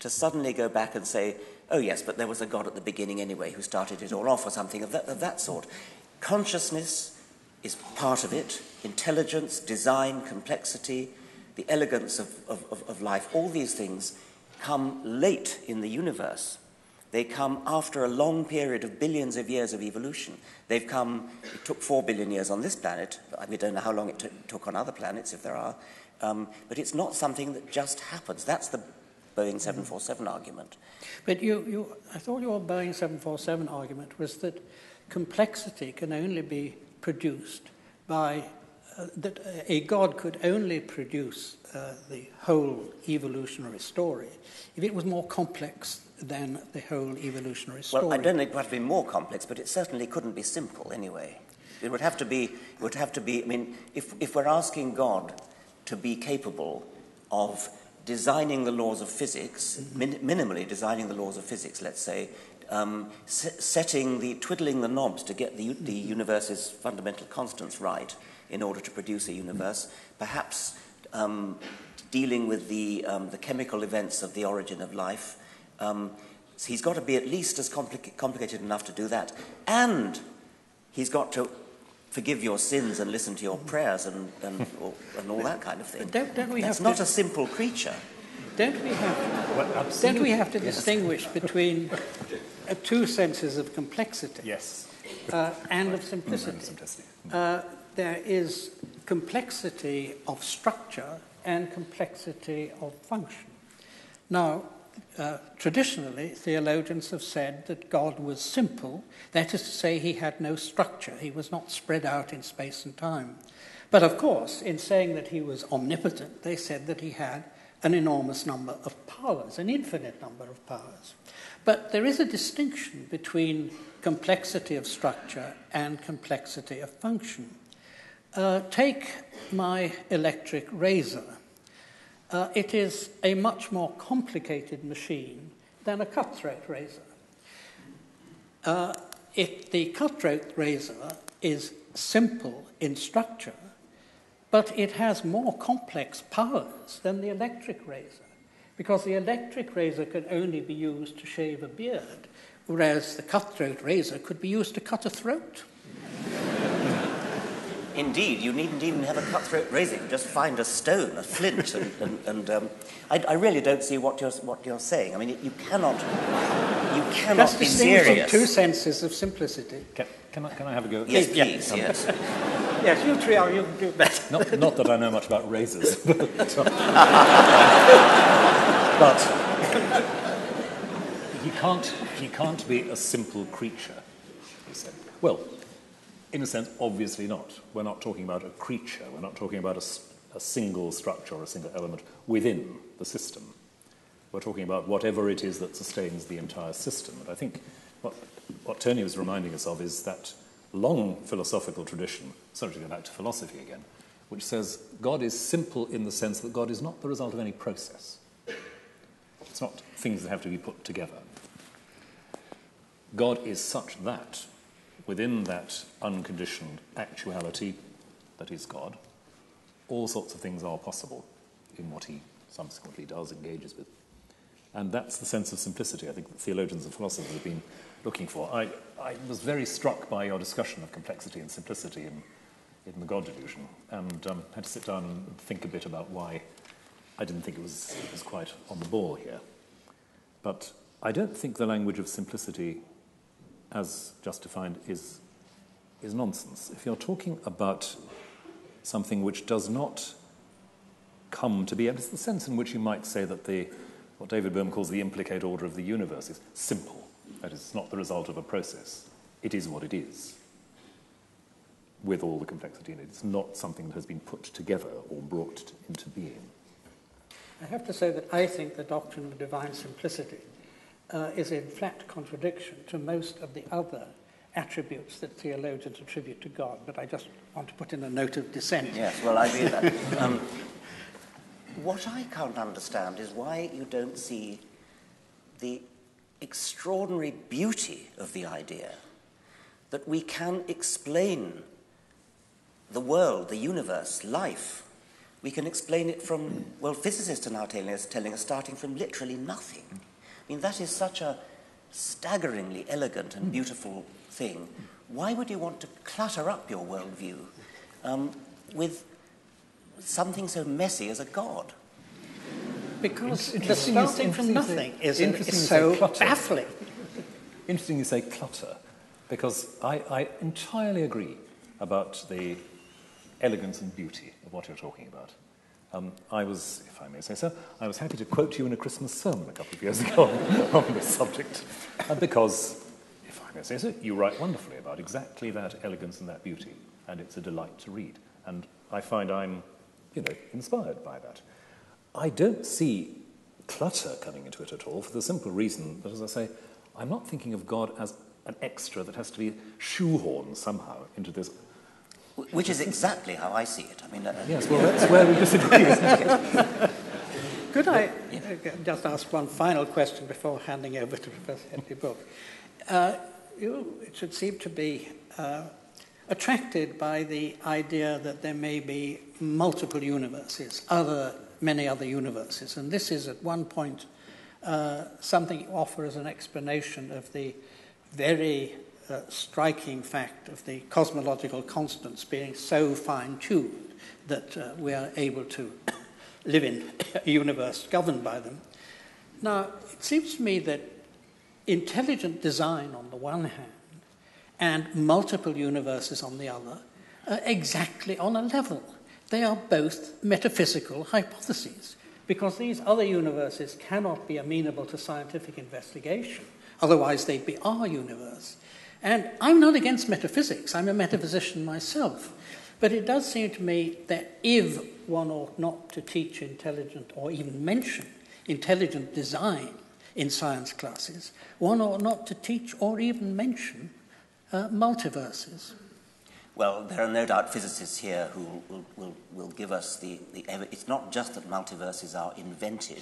to suddenly go back and say, oh, yes, but there was a God at the beginning anyway who started it all off, or something of that, of that sort. Consciousness is part of it, intelligence, design, complexity, the elegance of, of, of life, all these things come late in the universe. They come after a long period of billions of years of evolution. They've come, it took four billion years on this planet. We don't know how long it took on other planets, if there are. Um, but it's not something that just happens. That's the Boeing 747 argument. But you, you, I thought your Boeing 747 argument was that complexity can only be produced by uh, that a God could only produce uh, the whole evolutionary story if it was more complex than the whole evolutionary story. Well, I don't think it would have to be more complex, but it certainly couldn't be simple anyway. It would have to be, it would have to be I mean, if, if we're asking God to be capable of designing the laws of physics, min- minimally designing the laws of physics, let's say, um, setting the, twiddling the knobs to get the, the universe's fundamental constants right in order to produce a universe, perhaps um, dealing with the, um, the chemical events of the origin of life. Um, so he's got to be at least as complica- complicated enough to do that. And he's got to forgive your sins and listen to your prayers and, and, or, and all that kind of thing. Don't, don't we That's have not to, a simple creature. Don't we have, well, don't we have to distinguish between uh, two senses of complexity yes. uh, and of simplicity? simplicity. Uh, there is complexity of structure and complexity of function. Now, uh, traditionally, theologians have said that God was simple, that is to say, he had no structure, he was not spread out in space and time. But of course, in saying that he was omnipotent, they said that he had an enormous number of powers, an infinite number of powers. But there is a distinction between complexity of structure and complexity of function. Uh, take my electric razor. Uh, it is a much more complicated machine than a cutthroat razor. Uh, if the cutthroat razor is simple in structure, but it has more complex powers than the electric razor, because the electric razor can only be used to shave a beard, whereas the cutthroat razor could be used to cut a throat. Indeed, you needn't even have a cutthroat razor. Just find a stone, a flint, and, and, and um, I, I, really don't see what you're, what you're saying. I mean, you cannot, you cannot Just be serious. two senses of simplicity. Can, can, I, can I have a go? Yes, please, um, yes. yes, you three are, you do better. Not, not that I know much about razors, but, but he, can't, he can't be a simple creature, he said. Well, in a sense, obviously not. We're not talking about a creature, we're not talking about a, a, single structure or a single element within the system. We're talking about whatever it is that sustains the entire system. And I think what, what Tony was reminding us of is that long philosophical tradition, sorry to go back to philosophy again, which says God is simple in the sense that God is not the result of any process. It's not things that have to be put together. God is such that within that unconditioned actuality that is God, all sorts of things are possible in what he subsequently does, engages with. And that's the sense of simplicity I think that theologians and philosophers have been looking for. I, I was very struck by your discussion of complexity and simplicity in, in the God delusion, and um, had to sit down and think a bit about why I didn't think it was, it was quite on the ball here. But I don't think the language of simplicity as just defined, is, is nonsense. If you're talking about something which does not come to be, and it's the sense in which you might say that the, what David Bohm calls the implicate order of the universe is simple. That is, it's not the result of a process. It is what it is, with all the complexity in it. It's not something that has been put together or brought into being. I have to say that I think the doctrine of divine simplicity uh, is in flat contradiction to most of the other attributes that theologians attribute to God. But I just want to put in a note of dissent. Yes, well, I with that. Um, what I can't understand is why you don't see the extraordinary beauty of the idea that we can explain the world, the universe, life. We can explain it from, well, physicists are now telling us, telling us starting from literally nothing. I mean, that is such a staggeringly elegant and beautiful thing. Why would you want to clutter up your worldview um, with something so messy as a god? Because the starting from nothing is, is so baffling. Interesting you say clutter, because I, I entirely agree about the elegance and beauty of what you're talking about. Um, I was, if I may say so, I was happy to quote you in a Christmas sermon a couple of years ago on, this subject, uh, because, if I may say so, you write wonderfully about exactly that elegance and that beauty, and it's a delight to read. And I find I'm, you know, inspired by that. I don't see clutter coming into it at all for the simple reason that, as I say, I'm not thinking of God as an extra that has to be shoehorned somehow into this. Which is exactly how I see it. I mean, uh, yes, well, that's where we disagree, isn't it? Could I yeah. just ask one final question before handing over to Professor Hedley Brooke? Uh, you it should seem to be uh, attracted by the idea that there may be multiple universes, other, many other universes. And this is at one point uh, something you offer as an explanation of the very uh, striking fact of the cosmological constants being so fine tuned that uh, we are able to live in a universe governed by them. Now, it seems to me that intelligent design on the one hand and multiple universes on the other are exactly on a level. They are both metaphysical hypotheses because these other universes cannot be amenable to scientific investigation. Otherwise, they'd be our universe. And I'm not against metaphysics, I'm a metaphysician myself. But it does seem to me that if one ought not to teach intelligent or even mention intelligent design in science classes, one ought not to teach or even mention uh, multiverses. Well, there are no doubt physicists here who will, will, will give us the, the It's not just that multiverses are invented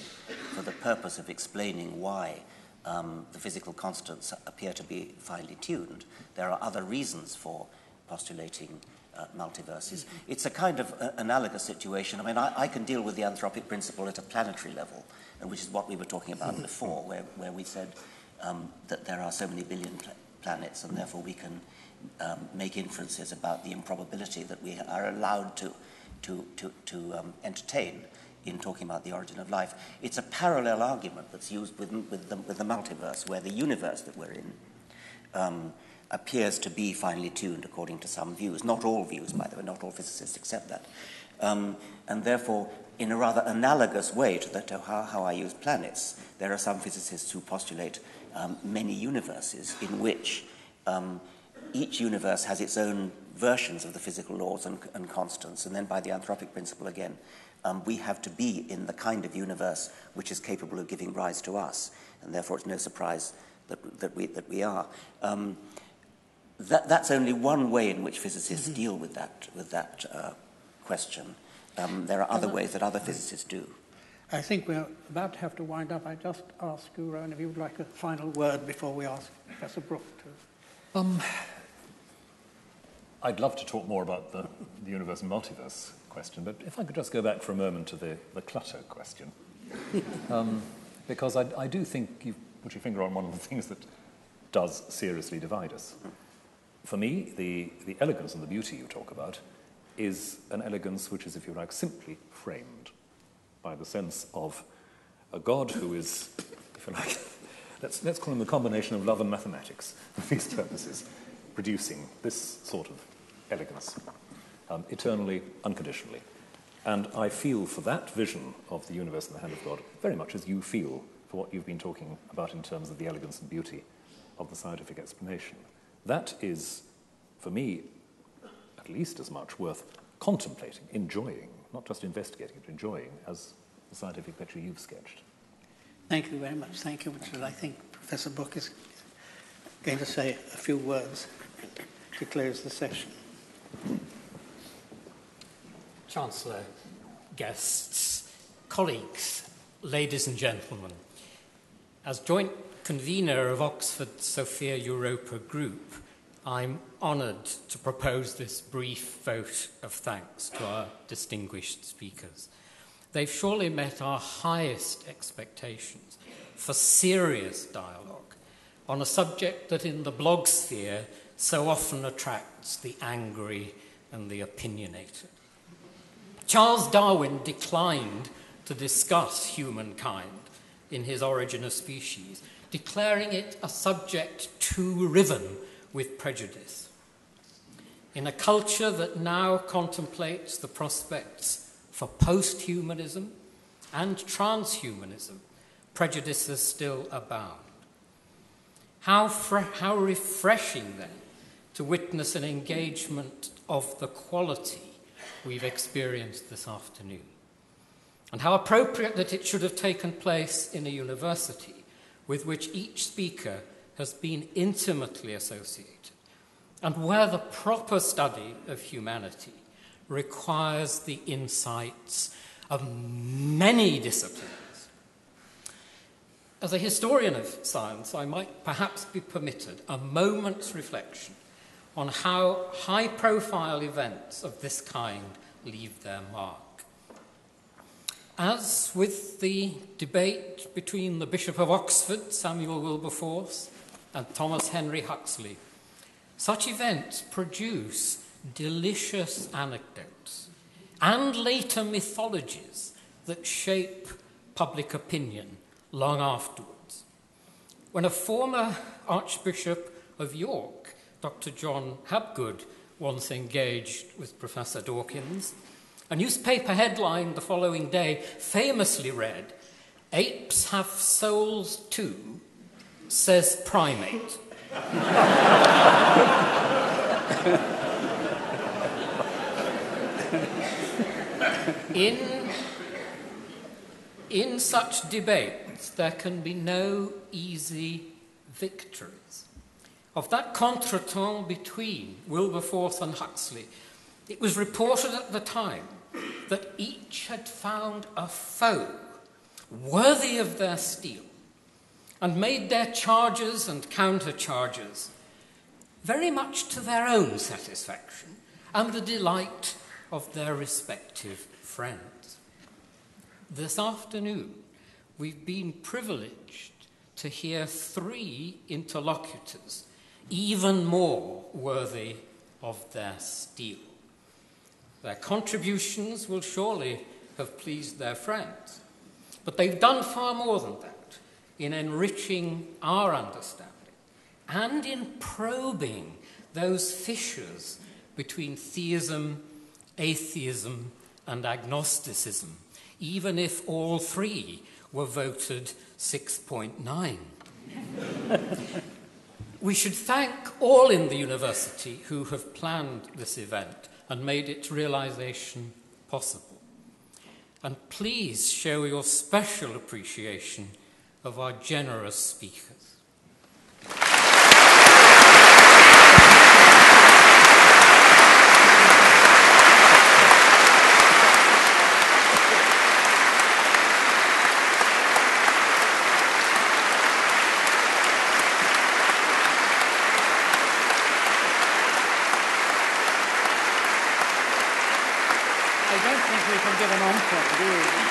for the purpose of explaining why um, the physical constants appear to be finely tuned. There are other reasons for postulating uh, multiverses. Mm-hmm. It's a kind of uh, analogous situation. I mean, I, I, can deal with the anthropic principle at a planetary level, which is what we were talking about before, where, where we said um, that there are so many billion pla- planets, and therefore we can um, make inferences about the improbability that we are allowed to, to, to, to um, entertain in talking about the origin of life. It's a parallel argument that's used with, with, the, with the multiverse, where the universe that we're in um, appears to be finely tuned according to some views. Not all views, by the way, not all physicists accept that. Um, and therefore, in a rather analogous way to, the, to how, how, I use planets, there are some physicists who postulate um, many universes in which um, each universe has its own versions of the physical laws and, and constants. And then by the anthropic principle again, um, we have to be in the kind of universe which is capable of giving rise to us. And therefore, it's no surprise that, that, we, that we are. Um, that, that's only one way in which physicists mm-hmm. deal with that, with that uh, question. Um, there are other ways that other physicists do. I think we're about to have to wind up. I just ask you, Rowan, if you would like a final word before we ask Professor Brooke to. Um, I'd love to talk more about the, the universe and multiverse question, but if I could just go back for a moment to the, the clutter question. um, because I, I do think you've put your finger on one of the things that does seriously divide us. For me, the, the elegance and the beauty you talk about is an elegance which is, if you like, simply framed by the sense of a God who is, if you like, let's, let's call him the combination of love and mathematics for these purposes, producing this sort of elegance, um, eternally, unconditionally. And I feel for that vision of the universe in the hand of God very much as you feel for what you've been talking about in terms of the elegance and beauty of the scientific explanation. That is, for me, at least as much worth contemplating, enjoying, not just investigating, but enjoying as the scientific picture you've sketched. Thank you very much. Thank you, Richard. I think Professor Brooke is going to say a few words to close the session. Chancellor, guests, colleagues, ladies and gentlemen, as joint convener of Oxford Sophia Europa Group, I'm honoured to propose this brief vote of thanks to our distinguished speakers. They've surely met our highest expectations for serious dialogue on a subject that in the blog sphere so often attracts the angry and the opinionated. Charles Darwin declined to discuss humankind in his Origin of Species, declaring it a subject too riven with prejudice. In a culture that now contemplates the prospects for post humanism and transhumanism, prejudices still abound. How, how refreshing then to witness an engagement of the quality we've experienced this afternoon. And how appropriate that it should have taken place in a university with which each speaker has been intimately associated, and where the proper study of humanity requires the insights of many disciplines. As a historian of science, I might perhaps be permitted a moment's reflection on how high profile events of this kind leave their mark. As with the debate between the Bishop of Oxford, Samuel Wilberforce, and Thomas Henry Huxley, such events produce delicious anecdotes and later mythologies that shape public opinion long afterwards. When a former Archbishop of York, Dr. John Habgood, once engaged with Professor Dawkins, a newspaper headline the following day famously read, Apes have souls too, says primate. in, in such debates, there can be no easy victories. Of that contretemps between Wilberforce and Huxley, it was reported at the time that each had found a foe worthy of their steel and made their charges and countercharges very much to their own satisfaction and the delight of their respective friends. This afternoon, we've been privileged to hear three interlocutors even more worthy of their steel. Their contributions will surely have pleased their friends, but they've done far more than that in enriching our understanding and in probing those fissures between theism, atheism, and agnosticism, even if all three were voted 6.9. we should thank all in the university who have planned this event and made its realization possible. And please show your special appreciation of our generous speakers. I